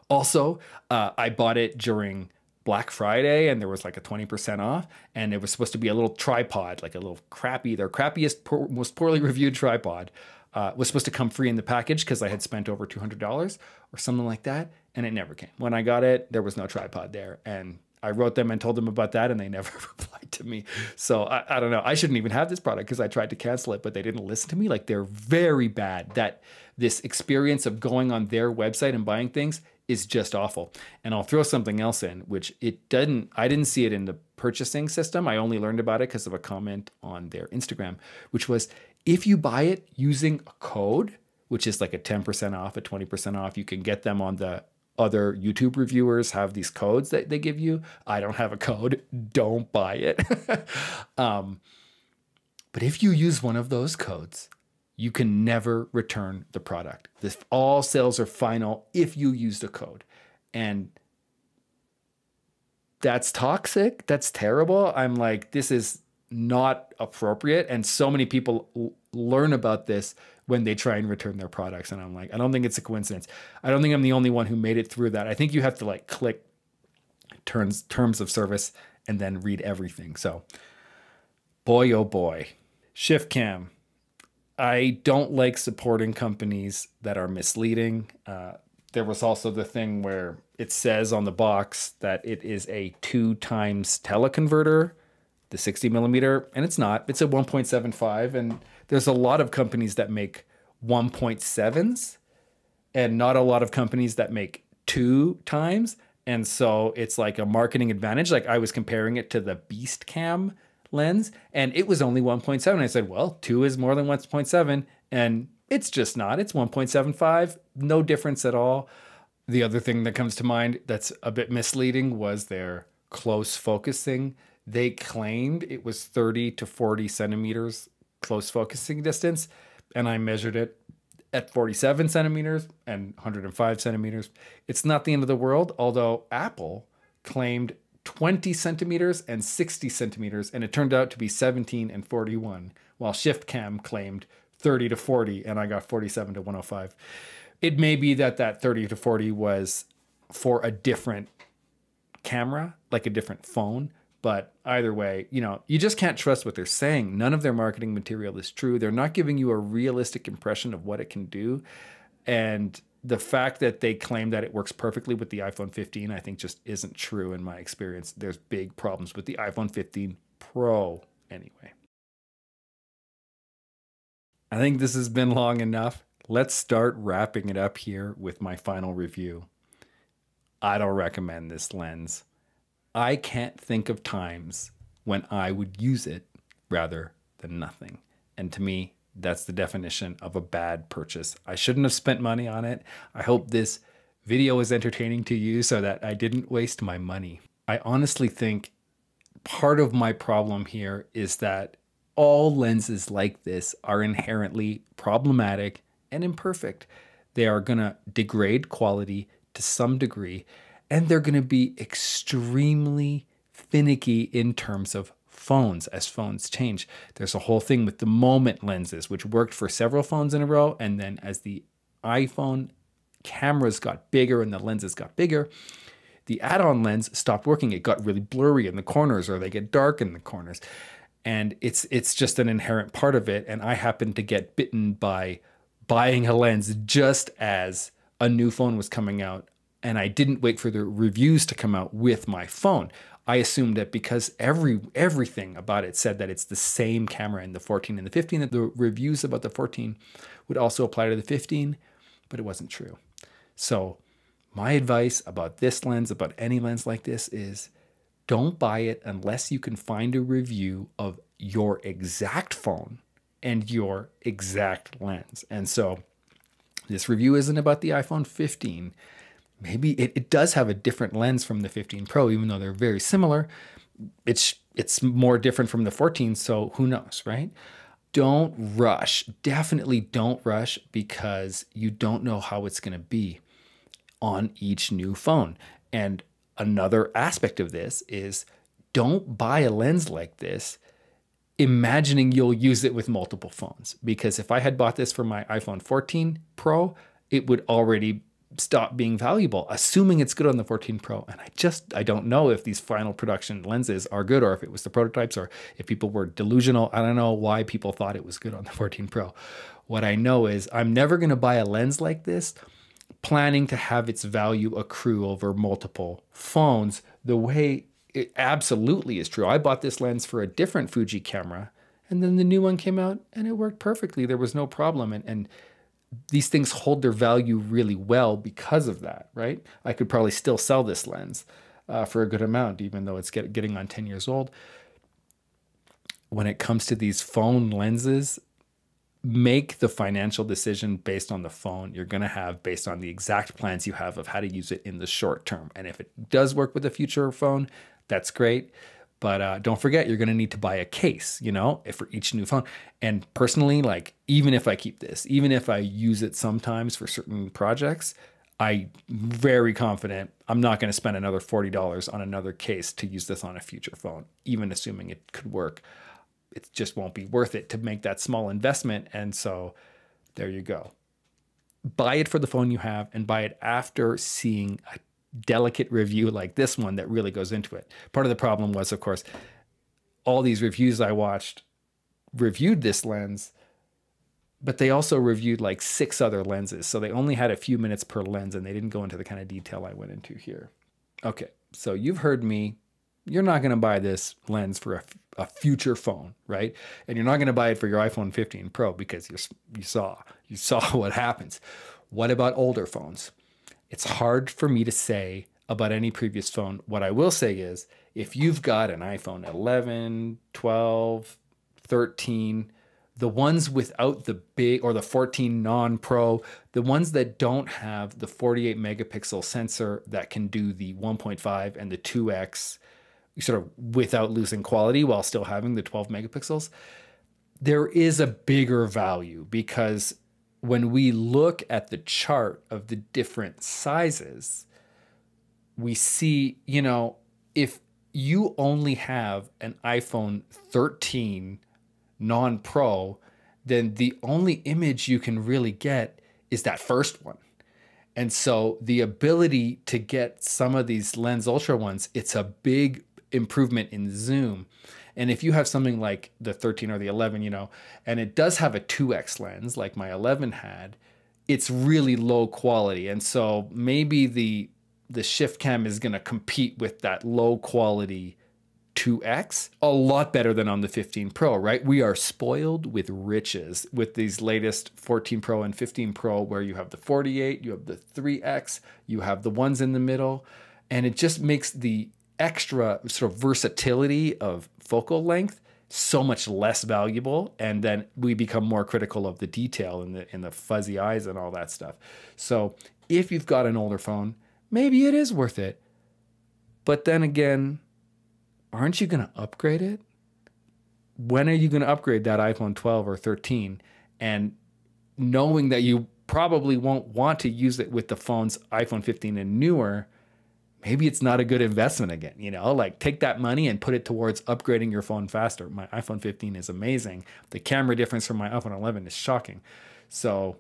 Speaker 2: Also uh, i bought it during Black Friday and there was like a 20% off and it was supposed to be a little tripod, like a little crappy, their crappiest, most poorly reviewed tripod uh, was supposed to come free in the package because I had spent over $200 or something like that. And it never came. When I got it, there was no tripod there. And I wrote them and told them about that and they never replied to me. So I, I don't know. I shouldn't even have this product because I tried to cancel it, but they didn't listen to me. Like they're very bad. That this experience of going on their website and buying things is just awful. And I'll throw something else in, which it doesn't, I didn't see it in the purchasing system. I only learned about it because of a comment on their Instagram, which was if you buy it using a code, which is like a 10% off, a 20% off, you can get them on the other YouTube reviewers have these codes that they give you. I don't have a code. Don't buy it. um, but if you use one of those codes, you can never return the product. This, all sales are final if you use the code. And that's toxic. That's terrible. I'm like, this is not appropriate. And so many people learn about this when they try and return their products. And I'm like, I don't think it's a coincidence. I don't think I'm the only one who made it through that. I think you have to like click terms terms of service and then read everything. So boy oh boy. ShiftCam I don't like supporting companies that are misleading. Uh, there was also the thing where it says on the box that it is a two times teleconverter, the 60 millimeter, and it's not. It's a 1.75. And there's a lot of companies that make 1.7s and not a lot of companies that make two times. And so it's like a marketing advantage. Like I was comparing it to the Beast Cam lens and it was only 1.7. I said, well, two is more than 1.7 and it's just not. It's 1.75, no difference at all. The other thing that comes to mind that's a bit misleading was their close focusing. They claimed it was 30 to 40 centimeters close focusing distance, and I measured it at 47 centimeters and 105 centimeters. It's not the end of the world, although Apple claimed 20 centimeters and 60 centimeters, and it turned out to be 17 and 41, while ShiftCam claimed 30 to 40, and I got 47 to 105. It may be that that 30 to 40 was for a different camera, like a different phone. But either way, you know, you just can't trust what they're saying. None of their marketing material is true. They're not giving you a realistic impression of what it can do. And the fact that they claim that it works perfectly with the iPhone 15, I think just isn't true in my experience. There's big problems with the iPhone 15 Pro anyway. I think this has been long enough. Let's start wrapping it up here with my final review. I don't recommend this lens. I can't think of times when I would use it rather than nothing. And to me, that's the definition of a bad purchase. I shouldn't have spent money on it. I hope this video is entertaining to you so that I didn't waste my money. I honestly think part of my problem here is that all lenses like this are inherently problematic and imperfect. They are going to degrade quality to some degree, and they're going to be extremely finicky in terms of phones as phones change. There's a whole thing with the moment lenses, which worked for several phones in a row. And then as the iPhone
Speaker 1: cameras got bigger and the lenses got bigger, the add-on lens stopped working. It got really blurry in the corners or they get dark in the corners. And it's it's just an inherent part of it. And I happened to get bitten by buying a lens just as a new phone was coming out. And I didn't wait for the reviews to come out with my phone. I assumed that because every everything about it said that it's the same camera in the 14 and the 15, that the reviews about the 14 would also apply to the 15, but it wasn't true. So my advice about this lens, about any lens like this, is don't buy it unless you can find a review of your exact phone and your exact lens. And so this review isn't about the iPhone 15. Maybe it, it does have a different lens from the 15 Pro, even though they're very similar. It's it's more different from the 14, so who knows, right? Don't rush. Definitely don't rush because you don't know how it's going to be on each new phone. And another aspect of this is don't buy a lens like this imagining you'll use it with multiple phones. Because if I had bought this for my iPhone 14 Pro, it would already stop being valuable, assuming it's good on the 14 Pro. And I just, I don't know if these final production lenses are good or if it was the prototypes or if people were delusional. I don't know why people thought it was good on the 14 Pro. What I know is I'm never going to buy a lens like this planning to have its value accrue over multiple phones the way it absolutely is true. I bought this lens for a different Fuji camera and then the new one came out and it worked perfectly. There was no problem. And, and these things hold their value really well because of that, right? I could probably still sell this lens uh, for a good amount, even though it's get, getting on 10 years old. When it comes to these phone lenses, make the financial decision based on the phone you're going to have based on the exact plans you have of how to use it in the short term. And if it does work with a future phone, that's great. But uh, don't forget, you're going to need to buy a case, you know, for each new phone. And personally, like, even if I keep this, even if I use it sometimes for certain projects, I'm very confident I'm not going to spend another $40 on another case to use this on a future phone, even assuming it could work it just won't be worth it to make that small investment. And so there you go. Buy it for the phone you have and buy it after seeing a delicate review like this one that really goes into it. Part of the problem was, of course, all these reviews I watched reviewed this lens, but they also reviewed like six other lenses. So they only had a few minutes per lens and they didn't go into the kind of detail I went into here. Okay, so you've heard me you're not going to buy this lens for a, a, future phone, right? And you're not going to buy it for your iPhone 15 Pro because you you saw you saw what happens. What about older phones? It's hard for me to say about any previous phone. What I will say is if you've got an iPhone 11, 12, 13, the ones without the big or the 14 non pro, the ones that don't have the 48 megapixel sensor that can do the 1.5 and the 2x sort of without losing quality while still having the 12 megapixels, there is a bigger value because when we look at the chart of the different sizes, we see, you know, if you only have an iPhone 13 non pro, then the only image you can really get is that first one. And so the ability to get some of these LensUltra ones, it's a big improvement in zoom. And if you have something like the 13 or the 11, you know, and it does have a 2x lens like my 11 had, it's really low quality. And so maybe the the ShiftCam is going to compete with that low quality 2x a lot better than on the 15 Pro, right? We are spoiled with riches with these latest 14 Pro and 15 Pro where you have the 48, you have the 3x, you have the ones in the middle, and it just makes the extra sort of versatility of focal length so much less valuable and then we become more critical of the detail and the in the fuzzy eyes and all that stuff. So, if you've got an older phone, maybe it is worth it. But then again, aren't you going to upgrade it? When are you going to upgrade that iPhone 12 or 13 and knowing that you probably won't want to use it with the phones iPhone 15 and newer, maybe it's not a good investment again. You know, like take that money and put it towards upgrading your phone faster. My iPhone 15 is amazing. The camera difference from my iPhone 11 is shocking. So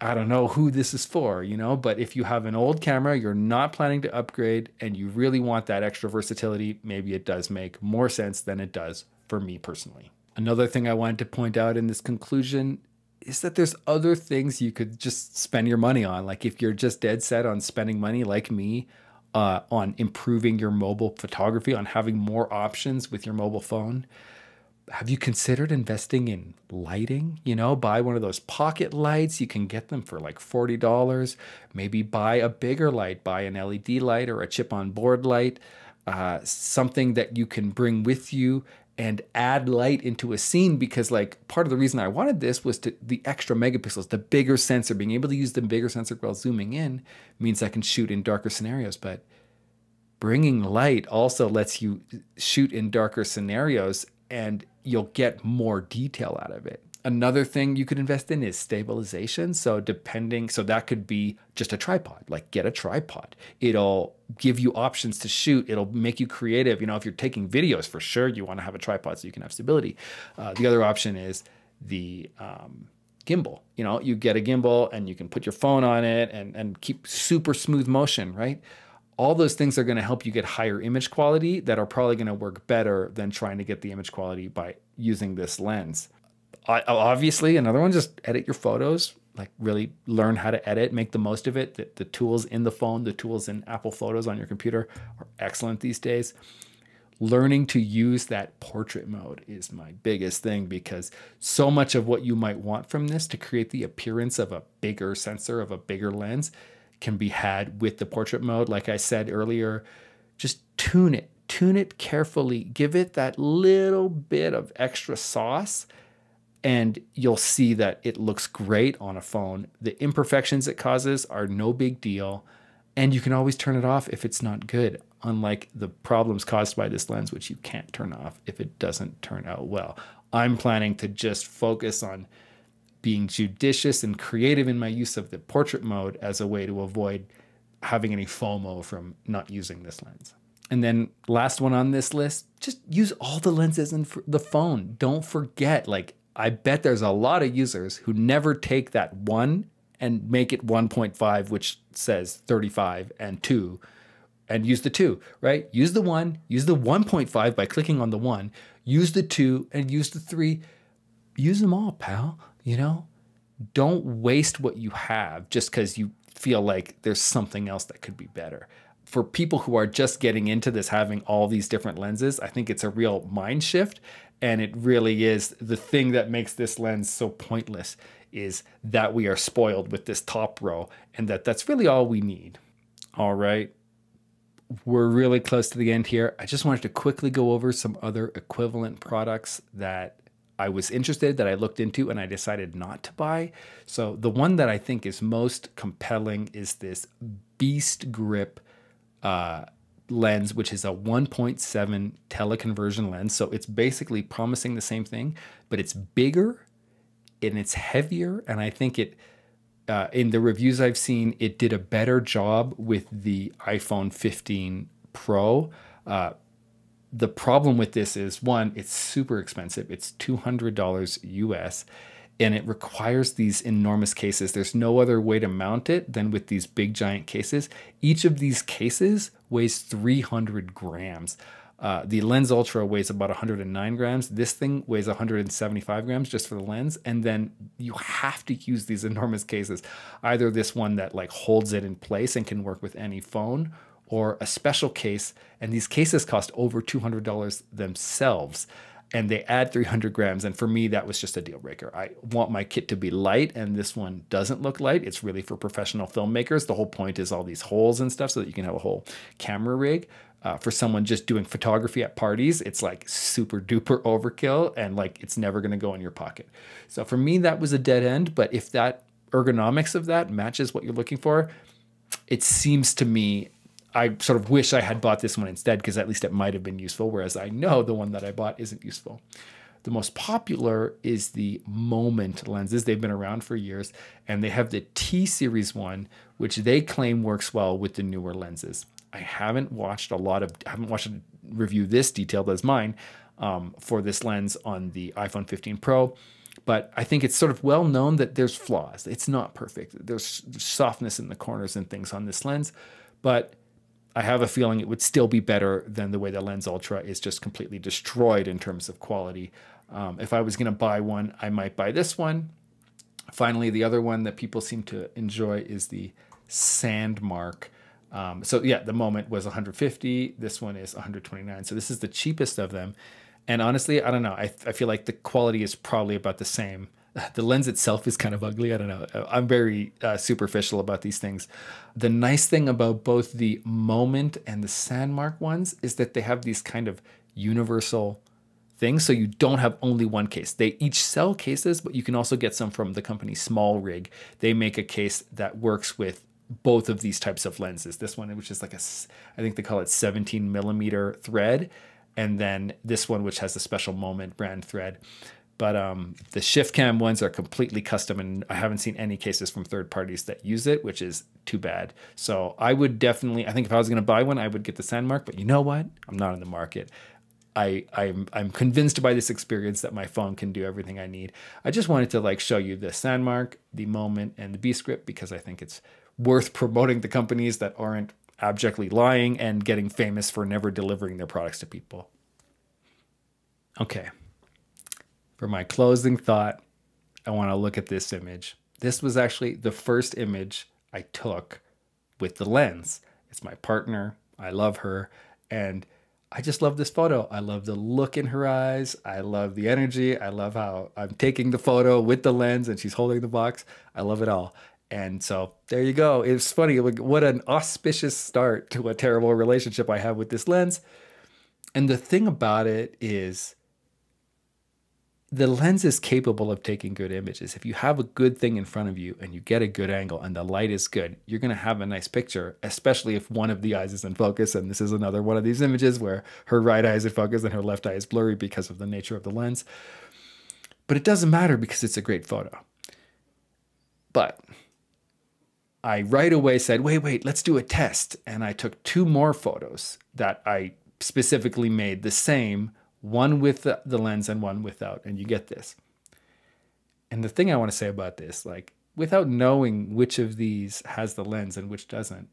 Speaker 1: I don't know who this is for, you know, but if you have an old camera, you're not planning to upgrade and you really want that extra versatility, maybe it does make more sense than it does for me personally. Another thing I wanted to point out in this conclusion is that there's other things you could just spend your money on. Like if you're just dead set on spending money like me uh, on improving your mobile photography, on having more options with your mobile phone, have you considered investing in lighting? You know, buy one of those pocket lights. You can get them for like $40. Maybe buy a bigger light, buy an LED light or a chip on board light, uh, something that you can bring with you and add light into a scene because like part of the reason I wanted this was to the extra megapixels, the bigger sensor, being able to use the bigger sensor while zooming in means I can shoot in darker scenarios, but bringing light also lets you shoot in darker scenarios and you'll get more detail out of it. Another thing you could invest in is stabilization. So depending, so that could be just a tripod, like get a tripod. It'll give you options to shoot. It'll make you creative. You know, if you're taking videos, for sure you want to have a tripod so you can have stability. Uh, the other option is the um, gimbal. You know, you get a gimbal and you can put your phone on it and and keep super smooth motion, right? All those things are going to help you get higher image quality that are probably going to work better than trying to get the image quality by using this lens obviously another one just edit your photos like really learn how to edit make the most of it. The, the, tools in the phone the tools in apple photos on your computer are excellent these days. Learning to use that portrait mode is my biggest thing because so much of what you might want from this to create the appearance of a bigger sensor of a bigger lens can be had with the portrait mode. Like i said earlier just tune it tune it carefully. Give it that little bit of extra sauce and you'll see that it looks great on a phone. The imperfections it causes are no big deal, and you can always turn it off if it's not good, unlike the problems caused by this lens, which you can't turn off if it doesn't turn out well. I'm planning to just focus on being judicious and creative in my use of the portrait mode as a way to avoid having any FOMO from not using this lens. And then last one on this list, just use all the lenses in the phone. Don't forget, like I bet there's a lot of users who never take that one and make it 1.5, which says 35 and 2, and use the 2, right? Use the 1, use the 1.5 by clicking on the 1, use the 2, and use the 3. Use them all, pal, you know? Don't waste what you have just because you feel like there's something else that could be better. For people who are just getting into this, having all these different lenses, I think it's a real mind shift and it really is the thing that makes this lens so pointless is that we are spoiled with this top row and that that's really all we need. All right. We're really close to the end here. I just wanted to quickly go over some other equivalent products that I was interested that I looked into and I decided not to buy. So the one that I think is most compelling is this Beast Grip uh, lens, which is a 1.7 teleconversion lens. So it's basically promising the same thing, but it's bigger and it's heavier. And I think it, uh, in the reviews I've seen, it did a better job with the iPhone 15 Pro. Uh, the problem with this is one, it's super expensive. It's $200 US and it requires these enormous cases. There's no other way to mount it than with these big giant cases. Each of these cases weighs 300 grams. Uh, the LensUltra weighs about 109 grams. This thing weighs 175 grams just for the lens. And then you have to use these enormous cases. Either this one that like holds it in place and can work with any phone, or a special case. And these cases cost over $200 themselves and they add 300 grams. And for me, that was just a deal breaker. I want my kit to be light, and this one doesn't look light. It's really for professional filmmakers. The whole point is all these holes and stuff so that you can have a whole camera rig. Uh, for someone just doing photography at parties, it's like super duper overkill and like it's never going to go in your pocket. So for me, that was a dead end. But if that ergonomics of that matches what you're looking for, it seems to me I sort of wish I had bought this one instead because at least it might have been useful, whereas I know the one that I bought isn't useful. The most popular is the Moment lenses. They've been around for years, and they have the T series one, which they claim works well with the newer lenses. I haven't watched a lot of, I haven't watched a review this detailed as mine um, for this lens on the iPhone 15 Pro.
Speaker 2: but I think it's sort of well known that there's flaws. It's not perfect. There's softness in the corners and things on this lens, but I have a feeling it would still be better than the way the LensUltra is just completely destroyed in terms of quality. Um, if I was going to buy one, I might buy this one. Finally, the other one that people seem to enjoy is the Sandmarc. Um, so yeah, the moment was 150. This one is 129. So this is the cheapest of them. And honestly, I don't know. I, I feel like the quality is probably about the same. The lens itself is kind of ugly. I don't know. I'm very uh, superficial about these things. The nice thing about both the Moment and the Sandmarc ones is that they have these kind of universal things. So you don't have only one case. They each sell cases, but you can also get some from the company SmallRig. They make a case that works with both of these types of lenses. This one, which is like a, I think they call it 17 millimeter thread, and then this one, which has a special moment brand thread. But um, the ShiftCam ones are completely custom, and I haven't seen any cases from third parties that use it, which is too bad. So I would definitely, I think if I was going to buy one, I would get the Sandmarc. But you know what? I'm not in the market. I, I'm, I'm convinced by this experience that my phone can do everything I need. I just wanted to like show you the Sandmarc, the Moment, and the Beast Grip because I think it's worth promoting the companies that aren't abjectly lying and getting famous for never delivering their products to people. Okay. For my closing thought, I want to look at this image. This was actually the first image I took with the lens. It's my partner. I love her. And I just love this photo. I love the look in her eyes. I love the energy. I love how I'm taking the photo with the lens and she's holding the box. I love it all. And so there you go. It's funny. What an auspicious start to a terrible relationship I have with this lens. And the thing about it is, the lens is capable of taking good images. If you have a good thing in front of you and you get a good angle and the light is good, you're going to have a nice picture, especially if one of the eyes is in focus. And this is another one of these images where her right eye is in focus and her left eye is blurry because of the nature of the lens. But it doesn't matter because it's a great photo. But I right away said, wait, wait, let's do a test. And I took two more photos that I specifically made the same one with the, lens and one without, and you get this. And the thing I want to say about this, like without knowing which of these has the lens and which doesn't,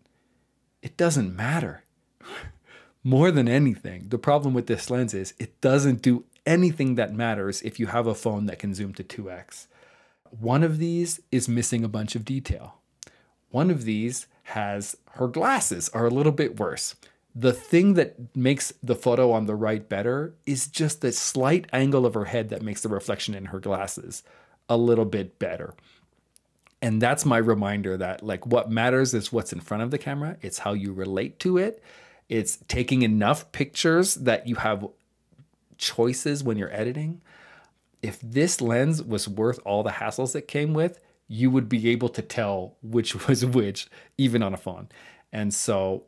Speaker 2: it doesn't matter. More than anything, the problem with this lens is it doesn't do anything that matters if you have a phone that can zoom to 2x. One of these is missing a bunch of detail. One of these has her glasses are a little bit worse. The thing that makes the photo on the right better is just the slight angle of her head that makes the reflection in her glasses a little bit better. And that's my reminder that like what matters is what's in front of the camera. It's how you relate to it. It's taking enough pictures that you have choices when you're editing. If this lens was worth all the hassles it came with, you would be able to tell which was which even on a phone. And so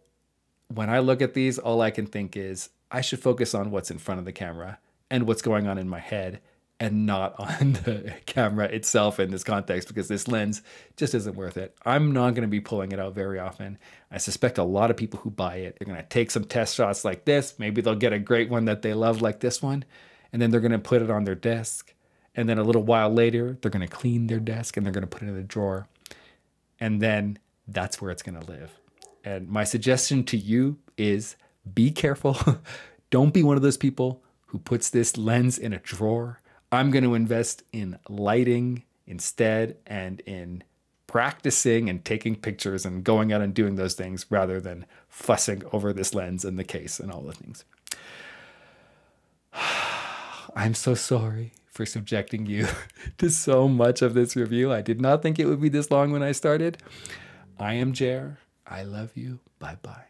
Speaker 2: when I look at these, all I can think is I should focus on what's in front of the camera and what's going on in my head and not on the camera itself in this context because this lens just isn't worth it. I'm not going to be pulling it out very often. I suspect a lot of people who buy it are going to take some test shots like this. Maybe they'll get a great one that they love like this one and then they're going to put it on their desk. And then a little while later, they're going to clean their desk and they're going to put it in a drawer. And then that's where it's going to live. And my suggestion to you is be careful. Don't be one of those people who puts this lens in a drawer. I'm going to invest in lighting instead and in practicing and taking pictures and going out and doing those things rather than fussing over this lens and the case and all the things. I'm so sorry for subjecting you to so much of this review. I did not think it would be this long when I started. I am Jer. I love you. Bye bye.